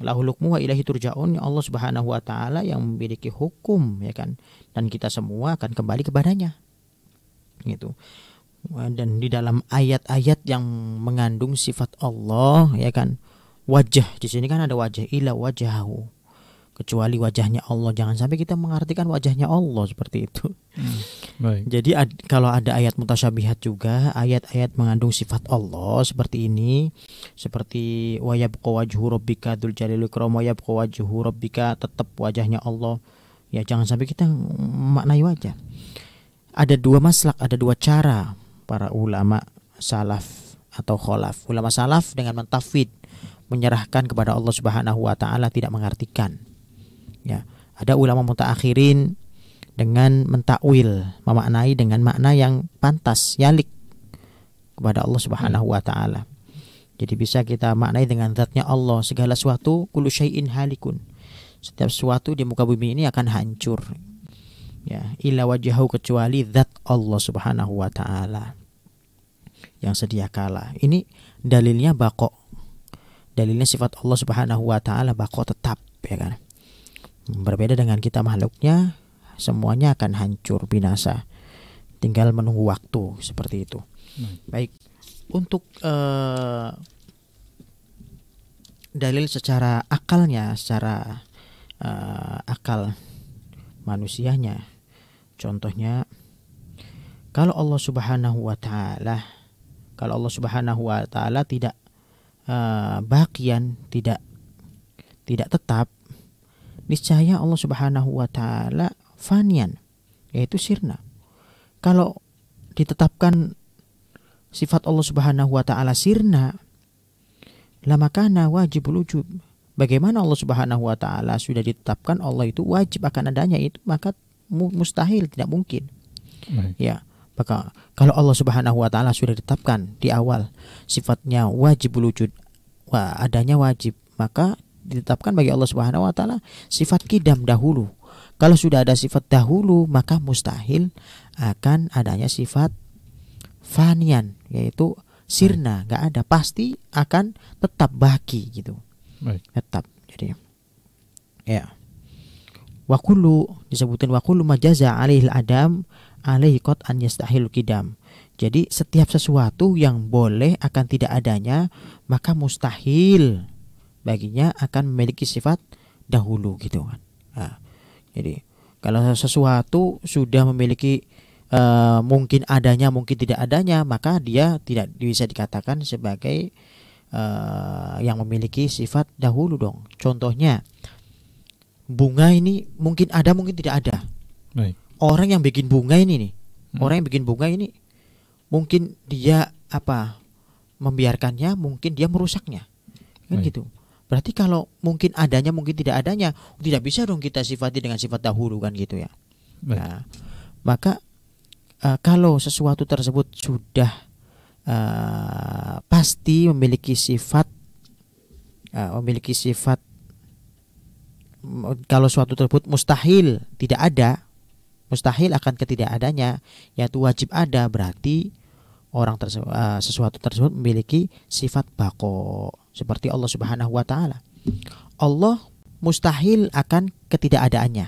Speaker 2: Lahul hukmu wa ilahi turja'un ya Allah Subhanahu wa taala yang memiliki hukum ya kan dan kita semua akan kembali kepadanya. Gitu. Dan di dalam ayat-ayat yang mengandung sifat Allah ya kan wajah di sini kan ada wajah ila wajahu kecuali wajahnya Allah. Jangan sampai kita mengartikan wajahnya Allah seperti itu. Hmm, baik. Jadi ad, kalau ada ayat mutasyabihat juga, ayat-ayat mengandung sifat Allah seperti ini, seperti wayabqa wajhu rabbika dzul jalali ikram wayabqa wajhu rabbika tetap wajahnya Allah. Ya jangan sampai kita maknai wajah. Ada dua maslak, ada dua cara para ulama salaf atau kholaf. Ulama salaf dengan mentafid menyerahkan kepada Allah Subhanahu wa taala tidak mengartikan Ya, ada ulama mutaakhirin dengan mentakwil, memaknai dengan makna yang pantas, yalik kepada Allah Subhanahu wa taala. Jadi bisa kita maknai dengan zatnya Allah segala sesuatu kullu syai'in halikun. Setiap sesuatu di muka bumi ini akan hancur. Ya, illa wajahu kecuali zat Allah Subhanahu wa taala yang sedia kala. Ini dalilnya bako. Dalilnya sifat Allah Subhanahu wa taala bako tetap ya kan. Berbeda dengan kita makhluknya, semuanya akan hancur binasa. Tinggal menunggu waktu seperti itu. Hmm. Baik, untuk uh, dalil secara akalnya, secara uh, akal manusianya, contohnya kalau Allah Subhanahu wa taala kalau Allah Subhanahu wa taala tidak uh, bagian tidak tidak tetap niscaya Allah Subhanahu wa taala fanian yaitu sirna. Kalau ditetapkan sifat Allah Subhanahu wa taala sirna lama kana wajib wujub. Bagaimana Allah Subhanahu wa taala sudah ditetapkan Allah itu wajib akan adanya itu maka mustahil tidak mungkin. Baik. Ya. Maka kalau Allah Subhanahu wa taala sudah ditetapkan di awal sifatnya wajib wujud, wah adanya wajib, maka ditetapkan bagi Allah Subhanahu wa taala sifat kidam dahulu. Kalau sudah ada sifat dahulu, maka mustahil akan adanya sifat fanian yaitu sirna, nggak ada, pasti akan tetap baki gitu. Baik. Tetap. Jadi ya. Wakulu disebutkan wakulu majaza alihil adam alaihi qad an yastahil kidam. Jadi setiap sesuatu yang boleh akan tidak adanya maka mustahil baginya akan memiliki sifat dahulu gitu kan. Nah, jadi kalau sesuatu sudah memiliki uh, mungkin adanya mungkin tidak adanya maka dia tidak bisa dikatakan sebagai uh, yang memiliki sifat dahulu dong. Contohnya bunga ini mungkin ada mungkin tidak ada. Baik. Orang yang bikin bunga ini nih, hmm. orang yang bikin bunga ini mungkin dia apa membiarkannya, mungkin dia merusaknya, kan Baik. gitu. Berarti kalau mungkin adanya mungkin tidak adanya tidak bisa dong kita sifati dengan sifat dahulu kan gitu ya. Baik. Nah, maka uh, kalau sesuatu tersebut sudah uh, pasti memiliki sifat uh, memiliki sifat kalau suatu tersebut mustahil tidak ada mustahil akan ketidakadanya yaitu wajib ada berarti orang tersebut uh, sesuatu tersebut memiliki sifat bako seperti Allah Subhanahu wa taala. Allah mustahil akan ketidakadaannya.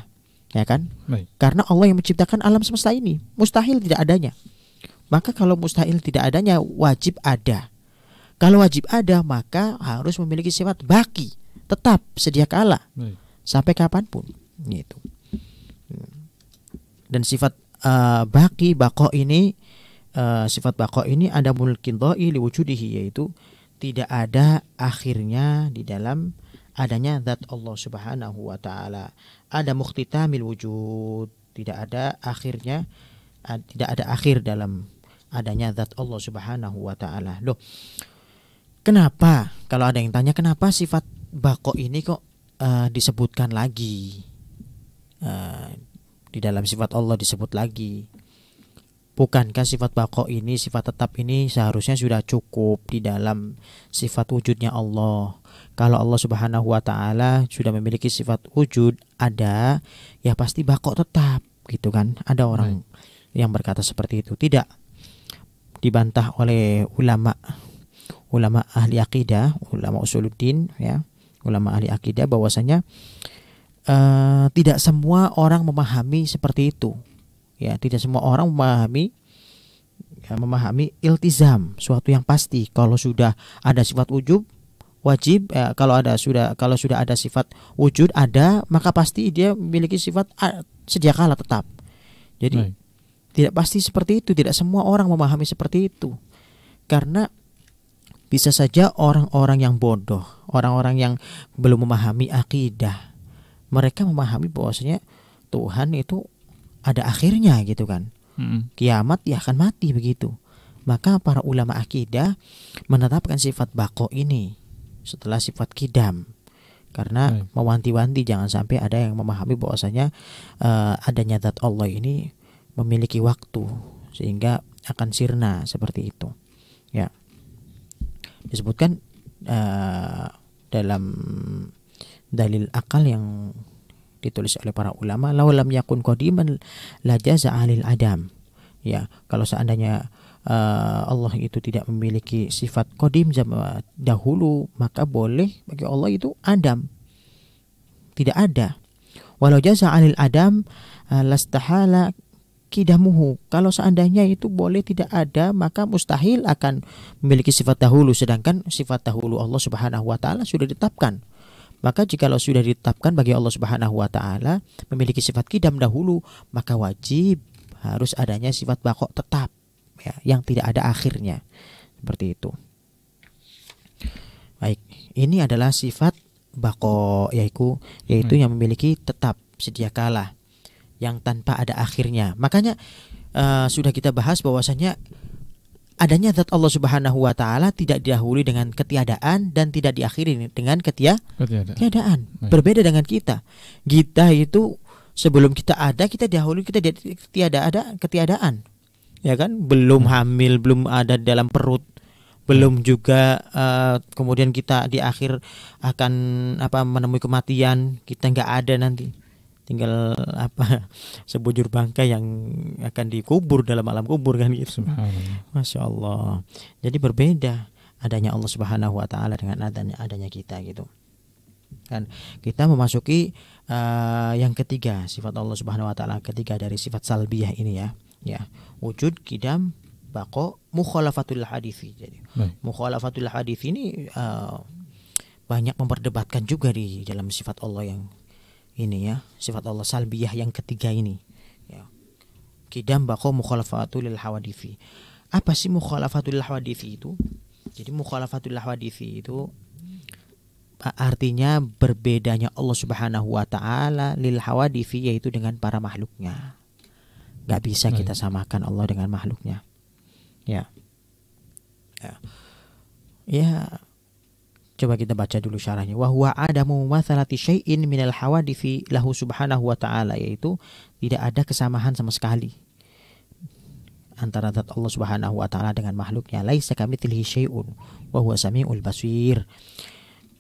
Speaker 2: Ya kan? Baik. Karena Allah yang menciptakan alam semesta ini, mustahil tidak adanya. Maka kalau mustahil tidak adanya, wajib ada. Kalau wajib ada, maka harus memiliki sifat baki, tetap sedia kala. Baik. Sampai kapan pun. Gitu. Dan sifat uh, baki, bako ini uh, sifat bako ini ada mulkin doi liwujudihi yaitu tidak ada akhirnya di dalam adanya zat Allah Subhanahu wa taala. Ada mukhtitamil wujud, tidak ada akhirnya tidak ada akhir dalam adanya zat Allah Subhanahu wa taala. Loh. Kenapa? Kalau ada yang tanya kenapa sifat bako ini kok uh, disebutkan lagi? Uh, di dalam sifat Allah disebut lagi. Bukankah sifat bako ini, sifat tetap ini seharusnya sudah cukup di dalam sifat wujudnya Allah. Kalau Allah Subhanahu wa taala sudah memiliki sifat wujud ada, ya pasti bako tetap gitu kan. Ada orang hmm. yang berkata seperti itu. Tidak dibantah oleh ulama ulama ahli akidah, ulama usuluddin ya, ulama ahli akidah bahwasanya uh, tidak semua orang memahami seperti itu ya tidak semua orang memahami ya, memahami iltizam suatu yang pasti. Kalau sudah ada sifat wujud wajib ya, kalau ada sudah kalau sudah ada sifat wujud ada maka pasti dia memiliki sifat sedia kala tetap. Jadi Baik. tidak pasti seperti itu. Tidak semua orang memahami seperti itu. Karena bisa saja orang-orang yang bodoh orang-orang yang belum memahami akidah mereka memahami bahwasanya Tuhan itu ada akhirnya gitu kan. Hmm. Kiamat ya akan mati begitu. Maka para ulama akidah menetapkan sifat bako ini setelah sifat kidam. Karena hmm. mewanti-wanti jangan sampai ada yang memahami bahwasanya uh, adanya zat Allah ini memiliki waktu sehingga akan sirna seperti itu. Ya. Disebutkan uh, dalam dalil akal yang ditulis oleh para ulama laulam yakun qadiman la jaza alil adam. Ya kalau seandainya uh, Allah itu tidak memiliki sifat kodim dahulu maka boleh bagi Allah itu Adam. Tidak ada. Walau jaza alil Adam uh, lastahala kidamuhu. Kalau seandainya itu boleh tidak ada maka mustahil akan memiliki sifat dahulu sedangkan sifat dahulu Allah Subhanahu wa taala sudah ditetapkan maka jikalau sudah ditetapkan bagi Allah Subhanahu wa taala memiliki sifat kidam dahulu, maka wajib harus adanya sifat bakok tetap ya, yang tidak ada akhirnya. Seperti itu. Baik, ini adalah sifat bako yaitu yaitu hmm. yang memiliki tetap sedia kala yang tanpa ada akhirnya. Makanya uh, sudah kita bahas bahwasanya adanya zat Allah Subhanahu wa taala tidak didahului dengan ketiadaan dan tidak diakhiri dengan ketia ketiadaan. Berbeda dengan kita. Kita itu sebelum kita ada kita dahulu kita tiada ada ketiadaan. Ya kan? Belum hmm. hamil, belum ada dalam perut, belum hmm. juga uh, kemudian kita di akhir akan apa menemui kematian, kita nggak ada nanti tinggal apa sebujur bangkai yang akan dikubur dalam alam kubur kan gitu. Masya Allah. Jadi berbeda adanya Allah Subhanahu Wa Taala dengan adanya adanya kita gitu. Dan kita memasuki uh, yang ketiga sifat Allah Subhanahu Wa Taala ketiga dari sifat salbiyah ini ya. Ya wujud kidam bako mukhalafatul hadithi jadi mukhalafatul hadis ini uh, banyak memperdebatkan juga di dalam sifat Allah yang ini ya sifat Allah salbiyah yang ketiga ini ya. Kidam bako mukhalafatul hawadifi apa sih mukhalafatul hawadifi itu? Jadi mukhalafatul hawadifi itu artinya berbedanya Allah Subhanahu wa taala lil hawadifi yaitu dengan para makhluknya. Nggak bisa kita samakan Allah dengan makhluknya. Ya. Ya. Ya Coba kita baca dulu syarahnya. Wa huwa adamu mathalati syai'in minal hawadifi lahu subhanahu wa ta'ala yaitu tidak ada kesamaan sama sekali antara zat Allah Subhanahu wa taala dengan makhluknya. Laisa kamitslihi syai'un wa huwa samiul basir.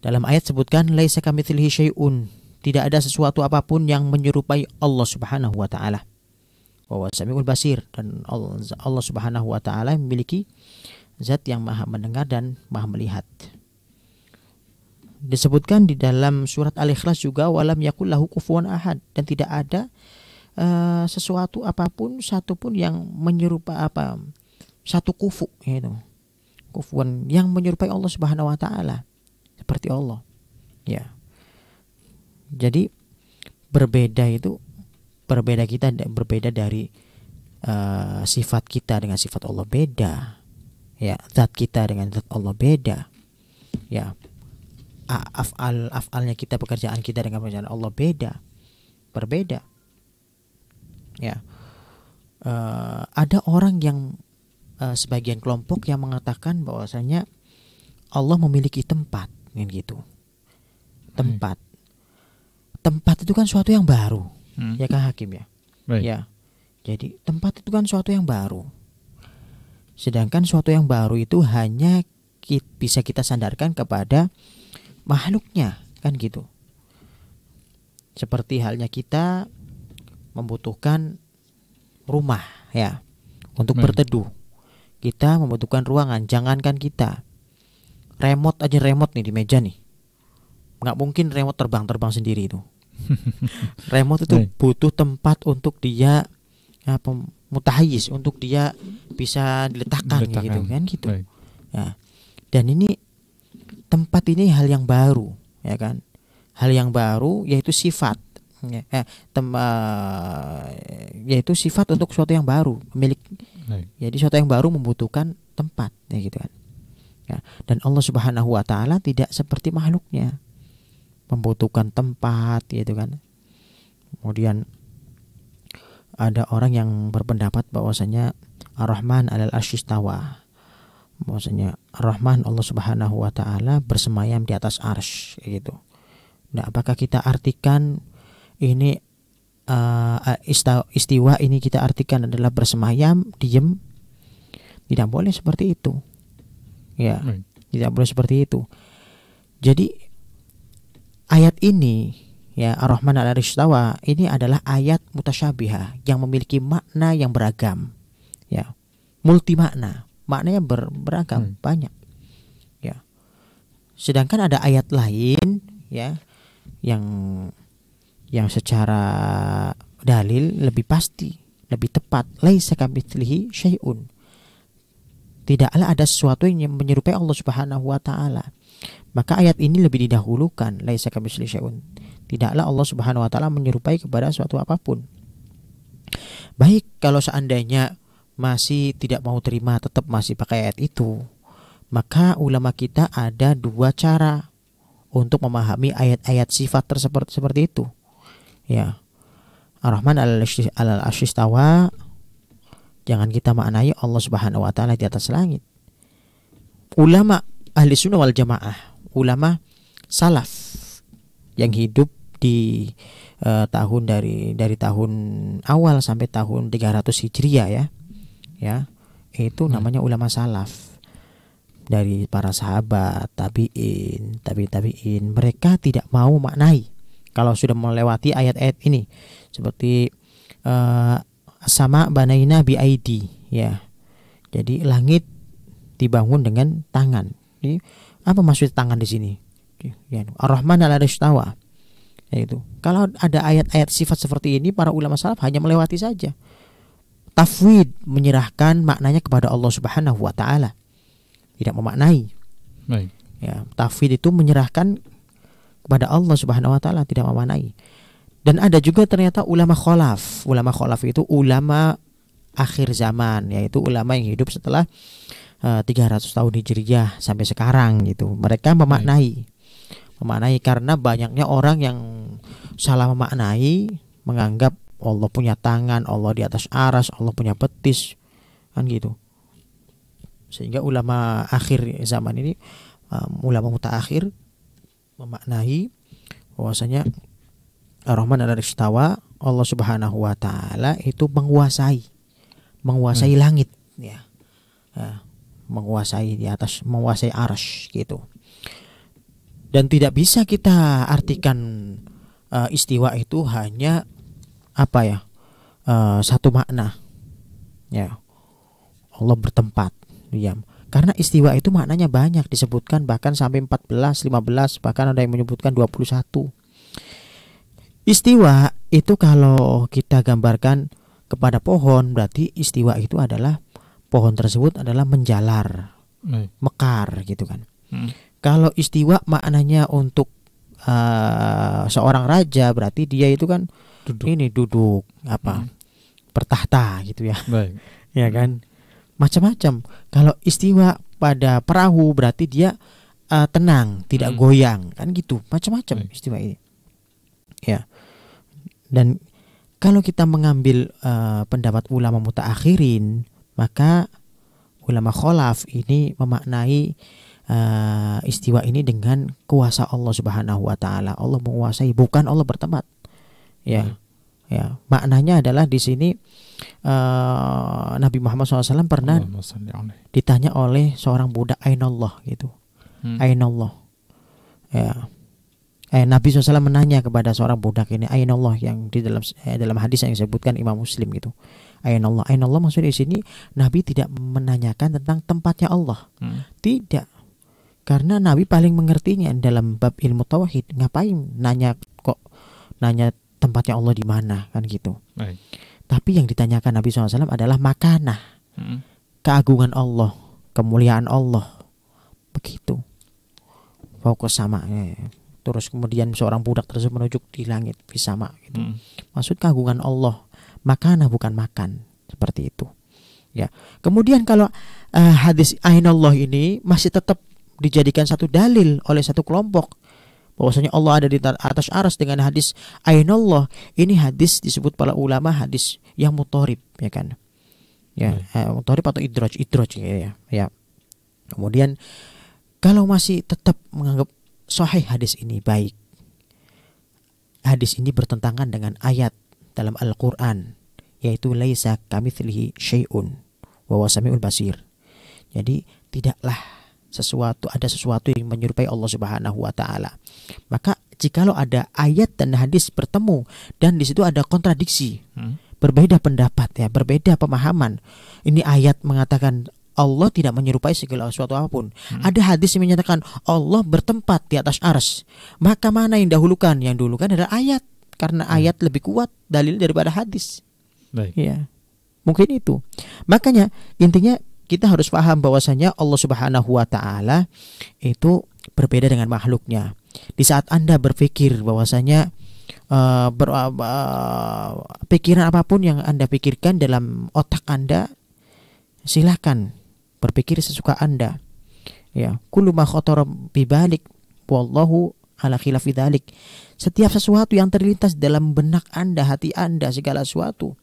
Speaker 2: Dalam ayat sebutkan laisa kamitslihi syai'un. Tidak ada sesuatu apa pun yang menyerupai Allah Subhanahu wa taala. Wa huwa samiul basir dan Allah Subhanahu wa taala memiliki zat yang maha mendengar dan maha melihat disebutkan di dalam surat Al-Ikhlas juga walam yakul lahu kufuwan ahad. Dan tidak ada uh, sesuatu apa pun satupun yang menyerupai apa satu kufu itu kufuan yang menyerupai Allah Subhanahu wa taala seperti Allah. Ya. Jadi berbeda itu berbeda kita berbeda dari uh, sifat kita dengan sifat Allah beda. Ya zat kita dengan zat Allah beda. Ya afal afalnya kita pekerjaan kita dengan pekerjaan Allah beda. Berbeda. Ya. Uh, ada orang yang uh, sebagian kelompok yang mengatakan bahwasanya Allah memiliki tempat kan gitu. Tempat. Hmm. tempat itu kan suatu yang baru hmm. ya kan hakim ya? Baik. ya. Jadi tempat itu kan suatu yang baru. Sedangkan suatu yang baru itu hanya bisa kita sandarkan kepada makhluknya kan gitu. Seperti halnya kita membutuhkan rumah ya untuk berteduh. Kita membutuhkan ruangan jangankan kita. Remote aja remote nih di meja nih. Nggak mungkin remote terbang-terbang sendiri itu. Remote itu butuh tempat untuk dia apa mutahiz untuk dia bisa diletakkan, diletakkan. gitu kan gitu. Baik. ya. Dan ini tempat ini hal yang baru ya kan? Hal yang baru yaitu sifat ya, eh, tem, uh, yaitu sifat untuk sesuatu yang baru milik. Jadi sesuatu yang baru membutuhkan tempat ya gitu kan. Ya dan Allah Subhanahu wa taala tidak seperti makhluknya. Membutuhkan tempat gitu kan. Kemudian ada orang yang berpendapat bahwasanya Ar-Rahman alal arsyistawa bahwasanya Rahman Allah Subhanahu wa taala bersemayam di atas arsy gitu. Nah, apakah kita artikan ini uh, istiwa ini kita artikan adalah bersemayam, diem? Tidak boleh seperti itu. Ya, hmm. tidak boleh seperti itu. Jadi ayat ini ya Ar-Rahman al istawa ini adalah ayat mutasyabihah yang memiliki makna yang beragam. Ya, multi makna maknanya ber, beragam hmm. banyak. Ya. Sedangkan ada ayat lain ya yang yang secara dalil lebih pasti lebih tepat. Laisa kamitslihi syai'un. Tidaklah ada sesuatu yang menyerupai Allah Subhanahu wa taala. Maka ayat ini lebih didahulukan. Laisa kamitslihi syai'un. Tidaklah Allah Subhanahu wa taala menyerupai kepada suatu apa pun. Baik kalau seandainya masih tidak mau terima tetap masih pakai ayat itu. Maka ulama kita ada dua cara untuk memahami ayat-ayat sifat tersebut seperti itu. Ya. Ar-Rahman al-Ashistawa jangan kita maknai Allah Subhanahu wa taala di atas langit. Ulama ahli sunnah wal jamaah ulama salaf yang hidup di uh, tahun dari dari tahun awal sampai tahun 300 Hijriah ya ya. Itu hmm. namanya ulama salaf. Dari para sahabat tabiin tabi tabiin mereka tidak mau maknai. Kalau sudah melewati ayat-ayat ini. Seperti uh, sama banaina bi ID ya. Jadi langit dibangun dengan tangan. Ini apa maksud tangan di sini? Ya ar-rahman al istawa itu. Kalau ada ayat-ayat sifat seperti ini para ulama salaf hanya melewati saja tafwid menyerahkan maknanya kepada Allah Subhanahu wa taala. Tidak memaknai. Baik. Ya, tafwid itu menyerahkan kepada Allah Subhanahu wa taala, tidak memaknai. Dan ada juga ternyata ulama kholaf. Ulama kholaf itu ulama akhir zaman, yaitu ulama yang hidup setelah uh, eh, 300 tahun Hijriyah sampai sekarang gitu. Mereka memaknai. Baik. Memaknai karena banyaknya orang yang salah memaknai menganggap Allah punya tangan, Allah di atas aras, Allah punya betis, kan gitu. Sehingga ulama akhir zaman ini, um, ulama mutaakhir memaknai bahwasanya Ar-Rahman al istawa Allah Subhanahu wa taala itu menguasai menguasai hmm. langit ya. ya. menguasai di atas menguasai aras gitu. Dan tidak bisa kita artikan uh, istiwa itu hanya apa ya uh, satu makna. Ya. Allah bertempat diam. Karena istiwa itu maknanya banyak disebutkan bahkan sampai 14 15 bahkan ada yang menyebutkan 21 istiwa itu kalau kita gambarkan kepada pohon berarti istiwa itu adalah pohon tersebut adalah menjalar mekar gitu kan. Hmm. kalau istiwa maknanya untuk uh, seorang raja berarti dia itu kan duduk. ini duduk apa hmm. bertahta gitu ya Baik. ya kan macam-macam kalau istiwa pada perahu berarti dia uh, tenang, tidak
Speaker 1: Hmm.
Speaker 2: goyang, kan gitu, macam-macam istilah ini. Ya. Dan kalau kita mengambil uh, pendapat ulama mutaakhirin, maka ulama kholaf ini memaknai uh, istiwa ini dengan kuasa Allah Subhanahu wa taala. Allah menguasai, bukan Allah bertempat. Ya.
Speaker 1: Baik.
Speaker 2: Ya, maknanya adalah di sini uh, Nabi Muhammad SAW pernah ditanya oleh seorang budak Ainallah gitu.
Speaker 1: Hmm.
Speaker 2: Ainallah. Ya. Eh, Nabi SAW menanya kepada seorang budak ini Ainallah yang di dalam eh, dalam hadis yang disebutkan Imam Muslim gitu. Ainallah. Ainallah maksudnya di sini Nabi tidak menanyakan tentang tempatnya Allah.
Speaker 1: Hmm.
Speaker 2: Tidak. Karena Nabi paling mengertinya dalam bab ilmu tauhid. Ngapain nanya kok nanya tempatnya Allah di mana kan gitu.
Speaker 1: Baik.
Speaker 2: Tapi yang ditanyakan Nabi SAW adalah makanah,
Speaker 1: Hmm.
Speaker 2: keagungan Allah, kemuliaan Allah. Begitu. Fokus sama. eh. Terus kemudian seorang budak tersebut menunjuk di langit sama gitu.
Speaker 1: Hmm.
Speaker 2: Maksud keagungan Allah, makanah bukan makan. Seperti itu. Ya. Kemudian kalau eh, hadis Ainallah ini masih tetap dijadikan satu dalil oleh satu kelompok bahwasanya Allah ada di atas aras dengan hadis Ainallah ini hadis disebut para ulama hadis yang mutorib ya kan? Ya eh, mutorib atau idroj idroj ya, ya ya. Kemudian kalau masih tetap menganggap sahih hadis ini baik hadis ini bertentangan dengan ayat dalam Al-Qur'an yaitu laisa kamitslihi syai'un wa basir. Jadi tidaklah sesuatu ada sesuatu yang menyerupai Allah Subhanahu wa taala. Maka jikalau ada ayat dan hadis bertemu dan di situ ada kontradiksi,
Speaker 1: Hmm.
Speaker 2: berbeda pendapat ya, berbeda pemahaman. Ini ayat mengatakan Allah tidak menyerupai segala sesuatu apa pun. Ada hadis yang menyatakan Allah bertempat di atas ars. Maka mana yang dahulukan? Yang dahulukan adalah ayat karena ayat lebih kuat dalil daripada hadis.
Speaker 1: Baik.
Speaker 2: Ya. Mungkin itu. Makanya intinya kita harus paham bahwasanya Allah Subhanahu wa taala itu berbeda dengan makhluknya. Di saat Anda berpikir bahwasanya eh, ber, eh, pikiran apa pun yang Anda pikirkan dalam otak Anda silakan berpikir sesuka Anda. Ya, kullu ma khatara bibalik wallahu ala khilafi dzalik. Setiap sesuatu yang terlintas dalam benak Anda, hati Anda, segala sesuatu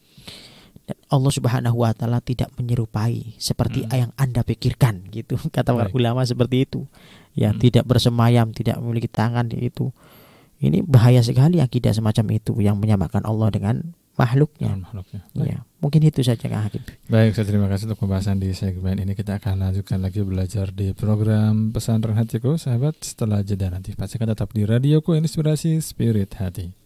Speaker 2: Allah Subhanahu wa taala tidak menyerupai seperti
Speaker 1: Hmm.
Speaker 2: yang Anda pikirkan gitu. Kata para ulama seperti itu. Ya,
Speaker 1: Hmm.
Speaker 2: tidak bersemayam, tidak memiliki tangan itu. Ini bahaya sekali akidah semacam itu yang menyamakan Allah dengan makhluknya.
Speaker 1: Makhluknya.
Speaker 2: Ya, mungkin itu saja Kang Hakim.
Speaker 1: Baik, saya terima kasih untuk pembahasan di segmen ini. Kita akan lanjutkan lagi belajar di program Pesantren Hatiku, sahabat. Setelah jeda nanti pastikan tetap di radioku Inspirasi Spirit Hati.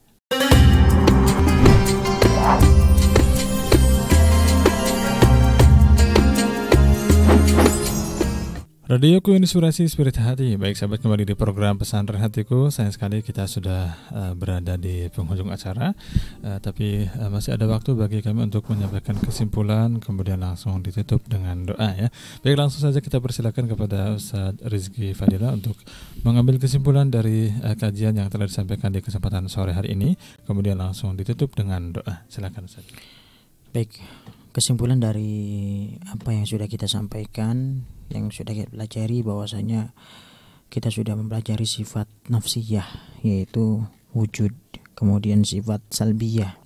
Speaker 1: Radioku Inspirasi Spirit Hati. Baik sahabat kembali di program Pesantren Hatiku. Sayang sekali kita sudah eh, berada di penghujung acara. Eh, Tapi eh, masih ada waktu bagi kami untuk menyampaikan kesimpulan Kemudian langsung ditutup dengan doa ya. Baik langsung saja kita persilakan kepada Ustadz Rizky Fadila Untuk mengambil kesimpulan dari kajian yang telah disampaikan di kesempatan sore hari ini. Kemudian langsung ditutup dengan doa. Silakan Ustadz
Speaker 2: Baik, kesimpulan dari apa yang sudah kita sampaikan, yang sudah kita pelajari bahwasanya kita sudah mempelajari sifat nafsiyah yaitu wujud, kemudian sifat salbiyah,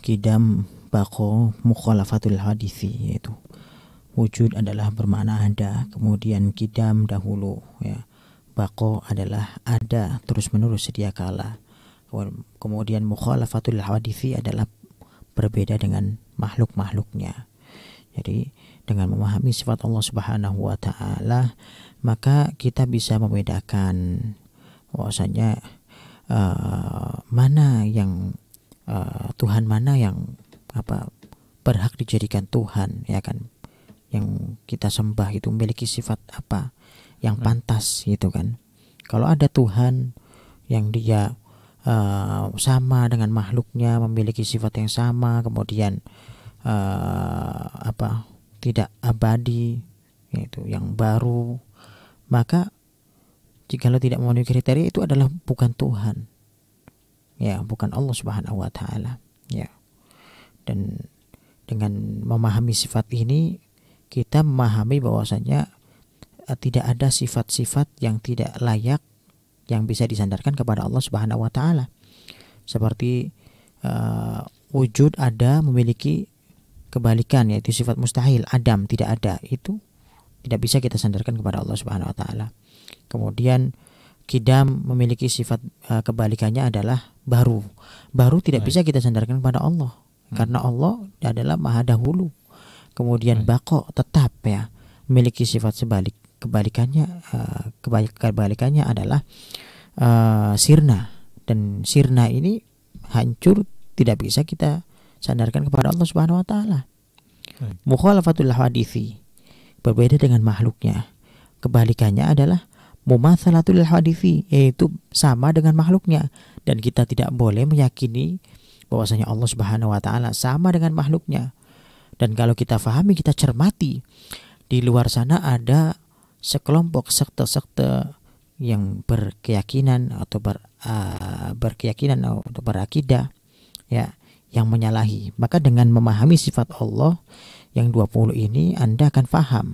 Speaker 2: kidam, bako, mukhalafatul hadithi yaitu wujud adalah bermakna ada, kemudian kidam dahulu ya. Bako adalah ada terus menerus sedia kala. Kemudian mukhalafatul hadithi adalah berbeda dengan makhluk-makhluknya. Jadi dengan memahami sifat Allah Subhanahu wa taala, maka kita bisa membedakan bahwasanya uh, mana yang uh, Tuhan mana yang apa berhak dijadikan Tuhan ya kan? Yang kita sembah itu memiliki sifat apa? Yang pantas gitu kan? Kalau ada Tuhan yang dia uh, sama dengan makhluknya memiliki sifat yang sama kemudian uh, apa tidak abadi yaitu yang baru maka jika lo tidak memenuhi kriteria itu adalah bukan Tuhan. Ya bukan Allah Subhanahu wa taala. Ya. Dan dengan memahami sifat ini kita memahami bahwasanya uh, tidak ada sifat-sifat yang tidak layak yang bisa disandarkan kepada Allah Subhanahu wa taala. Seperti uh, wujud ada memiliki kebalikan yaitu sifat mustahil, adam tidak ada. Itu tidak bisa kita sandarkan kepada Allah Subhanahu wa taala. Kemudian kidam memiliki sifat uh, kebalikannya adalah baru. Baru tidak Baik. bisa kita sandarkan kepada Allah hmm. karena Allah adalah maha dahulu. Kemudian Baik. bako tetap ya memiliki sifat sebalik. Kebalikannya uh, kebalikannya adalah uh, sirna dan sirna ini hancur tidak bisa kita sandarkan kepada Allah Subhanahu wa taala. Mukhalafatul hadithi berbeda dengan makhluknya. Kebalikannya adalah mumatsalatul hadithi yaitu sama dengan makhluknya dan kita tidak boleh meyakini bahwasanya Allah Subhanahu wa taala sama dengan makhluknya. Dan kalau kita fahami, kita cermati di luar sana ada sekelompok sekte-sekte yang berkeyakinan atau ber, uh, berkeyakinan atau berakidah ya yang menyalahi maka dengan memahami sifat Allah yang 20 ini Anda akan paham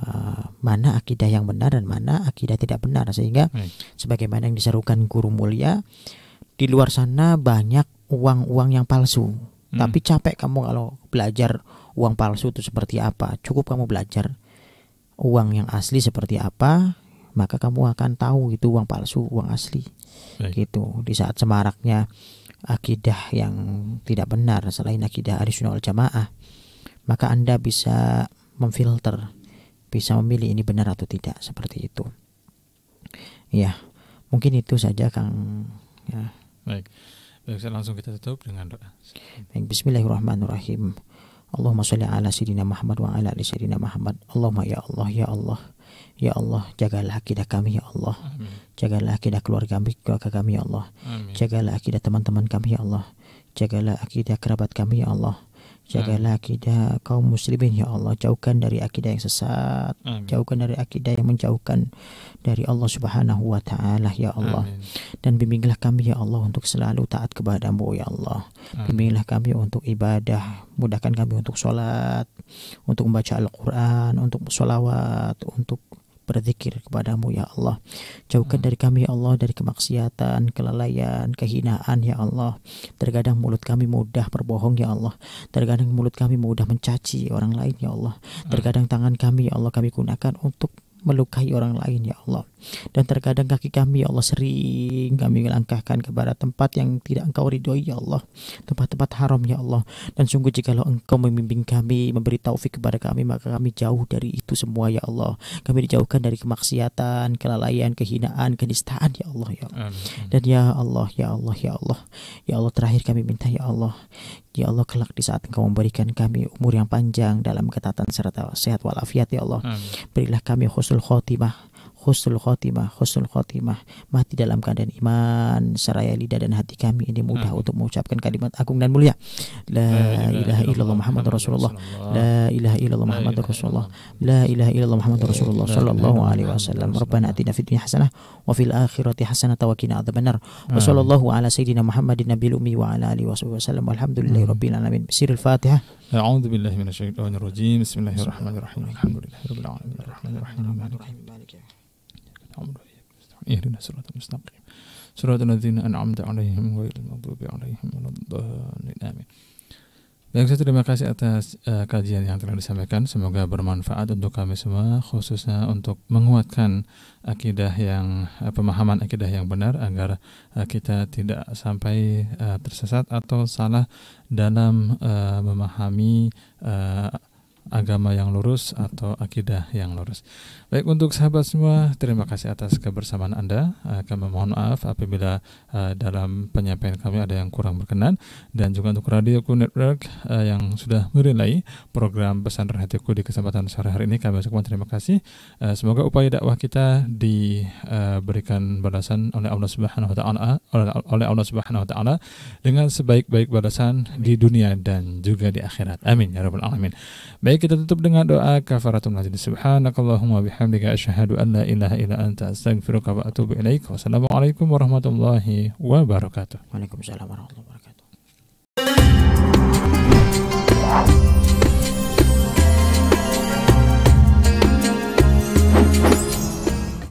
Speaker 2: uh, mana akidah yang benar dan mana akidah tidak benar sehingga hmm. sebagaimana yang diserukan guru mulia di luar sana banyak uang-uang yang palsu hmm. tapi capek kamu kalau belajar uang palsu itu seperti apa cukup kamu belajar uang yang asli seperti apa maka kamu akan tahu itu uang palsu, uang asli. Baik. Gitu. Di saat semaraknya akidah yang tidak benar selain akidah Ahlussunnah wal Jamaah, maka Anda bisa memfilter, bisa memilih ini benar atau tidak seperti itu. Ya, mungkin itu saja Kang ya.
Speaker 1: Baik. Baik, langsung kita tutup dengan doa.
Speaker 2: Baik, bismillahirrahmanirrahim. Allahumma sholli ala sayyidina Muhammad wa ala ali sayyidina Muhammad. Allahumma ya Allah ya Allah. Ya Allah, jagalah akidah kami ya Allah. Amin. Jagalah akidah keluarga kami, keluarga kami ya Allah. Amin. Jagalah akidah teman-teman kami ya Allah. Jagalah akidah kerabat kami ya Allah. Jagalah akidah kaum muslimin ya Allah. Jauhkan dari akidah yang sesat. Amin. Jauhkan dari akidah yang menjauhkan dari Allah Subhanahu wa taala ya Allah. Amin. Dan bimbinglah kami ya Allah untuk selalu taat kepadamu ya Allah. Amin. Bimbinglah kami untuk ibadah. Mudahkan kami untuk sholat, untuk membaca Al-Quran, untuk sholawat, untuk berzikir kepadamu ya Allah jauhkan hmm. dari kami ya Allah dari kemaksiatan kelalaian kehinaan ya Allah terkadang mulut kami mudah berbohong ya Allah terkadang mulut kami mudah mencaci orang lain ya Allah hmm. terkadang tangan kami ya Allah kami gunakan untuk melukai orang lain ya Allah. Dan terkadang kaki kami ya Allah sering kami melangkahkan kepada tempat yang tidak engkau ridhoi ya Allah. Tempat-tempat haram ya Allah. Dan sungguh jikalau engkau membimbing kami memberi taufik kepada kami maka kami jauh dari itu semua ya Allah. Kami dijauhkan dari kemaksiatan kelalaian kehinaan kenistaan ya Allah ya Allah. dan ya Allah ya Allah ya Allah. Ya Allah terakhir kami minta ya Allah Ya Allah kelak di saat Engkau memberikan kami umur yang panjang dalam ketatan serta sehat walafiat ya Allah. Amin. Berilah kami husnul khotimah husnul khotimah, husnul khotimah, mati dalam keadaan iman, seraya lidah dan hati kami ini mudah hmm. untuk mengucapkan kalimat agung dan mulia. La ilaha illallah Muhammad Rasulullah. La ilaha illallah Muhammad Rasulullah. La ilaha illallah Muhammad Rasulullah sallallahu alaihi wasallam. Rabbana atina fid dunya hasanah wa fil akhirati hasanah wa qina adzabannar. Wa sallallahu ala sayyidina Muhammadin nabiyil ummi wa ala alihi wasallam. Walhamdulillahi rabbil alamin. Sirul Fatihah.
Speaker 1: أعوذ بالله من الشيطان الرجيم بسم الله الرحمن الرحيم الحمد لله رب العالمين الرحمن الرحيم مالك اهدنا الصراط المستقيم صراط الذين أنعمت عليهم غير المغضوب عليهم ولا الضالين آمين Baik, saya terima kasih atas uh, kajian yang telah disampaikan. Semoga bermanfaat untuk kami semua, khususnya untuk menguatkan akidah yang uh, pemahaman akidah yang benar agar uh, kita tidak sampai uh, tersesat atau salah dalam uh, memahami uh, agama yang lurus atau akidah yang lurus. Baik untuk sahabat semua, terima kasih atas kebersamaan Anda. Uh, kami mohon maaf apabila uh, dalam penyampaian kami ada yang kurang berkenan dan juga untuk Radio Ku Network uh, yang sudah merilai program pesan hatiku di kesempatan sore hari ini kami ucapkan terima kasih. Semoga upaya dakwah kita diberikan balasan oleh Allah Subhanahu wa taala oleh Allah Subhanahu wa taala dengan sebaik-baik balasan di dunia dan juga di akhirat. Amin ya rabbal alamin. Baik kita tutup dengan doa kafaratul majlis. Subhanakallahumma bihamdika asyhadu an la ilaha illa anta astaghfiruka wa atubu ilaik. Wassalamualaikum warahmatullahi wabarakatuh.
Speaker 2: Waalaikumsalam warahmatullahi wabarakatuh.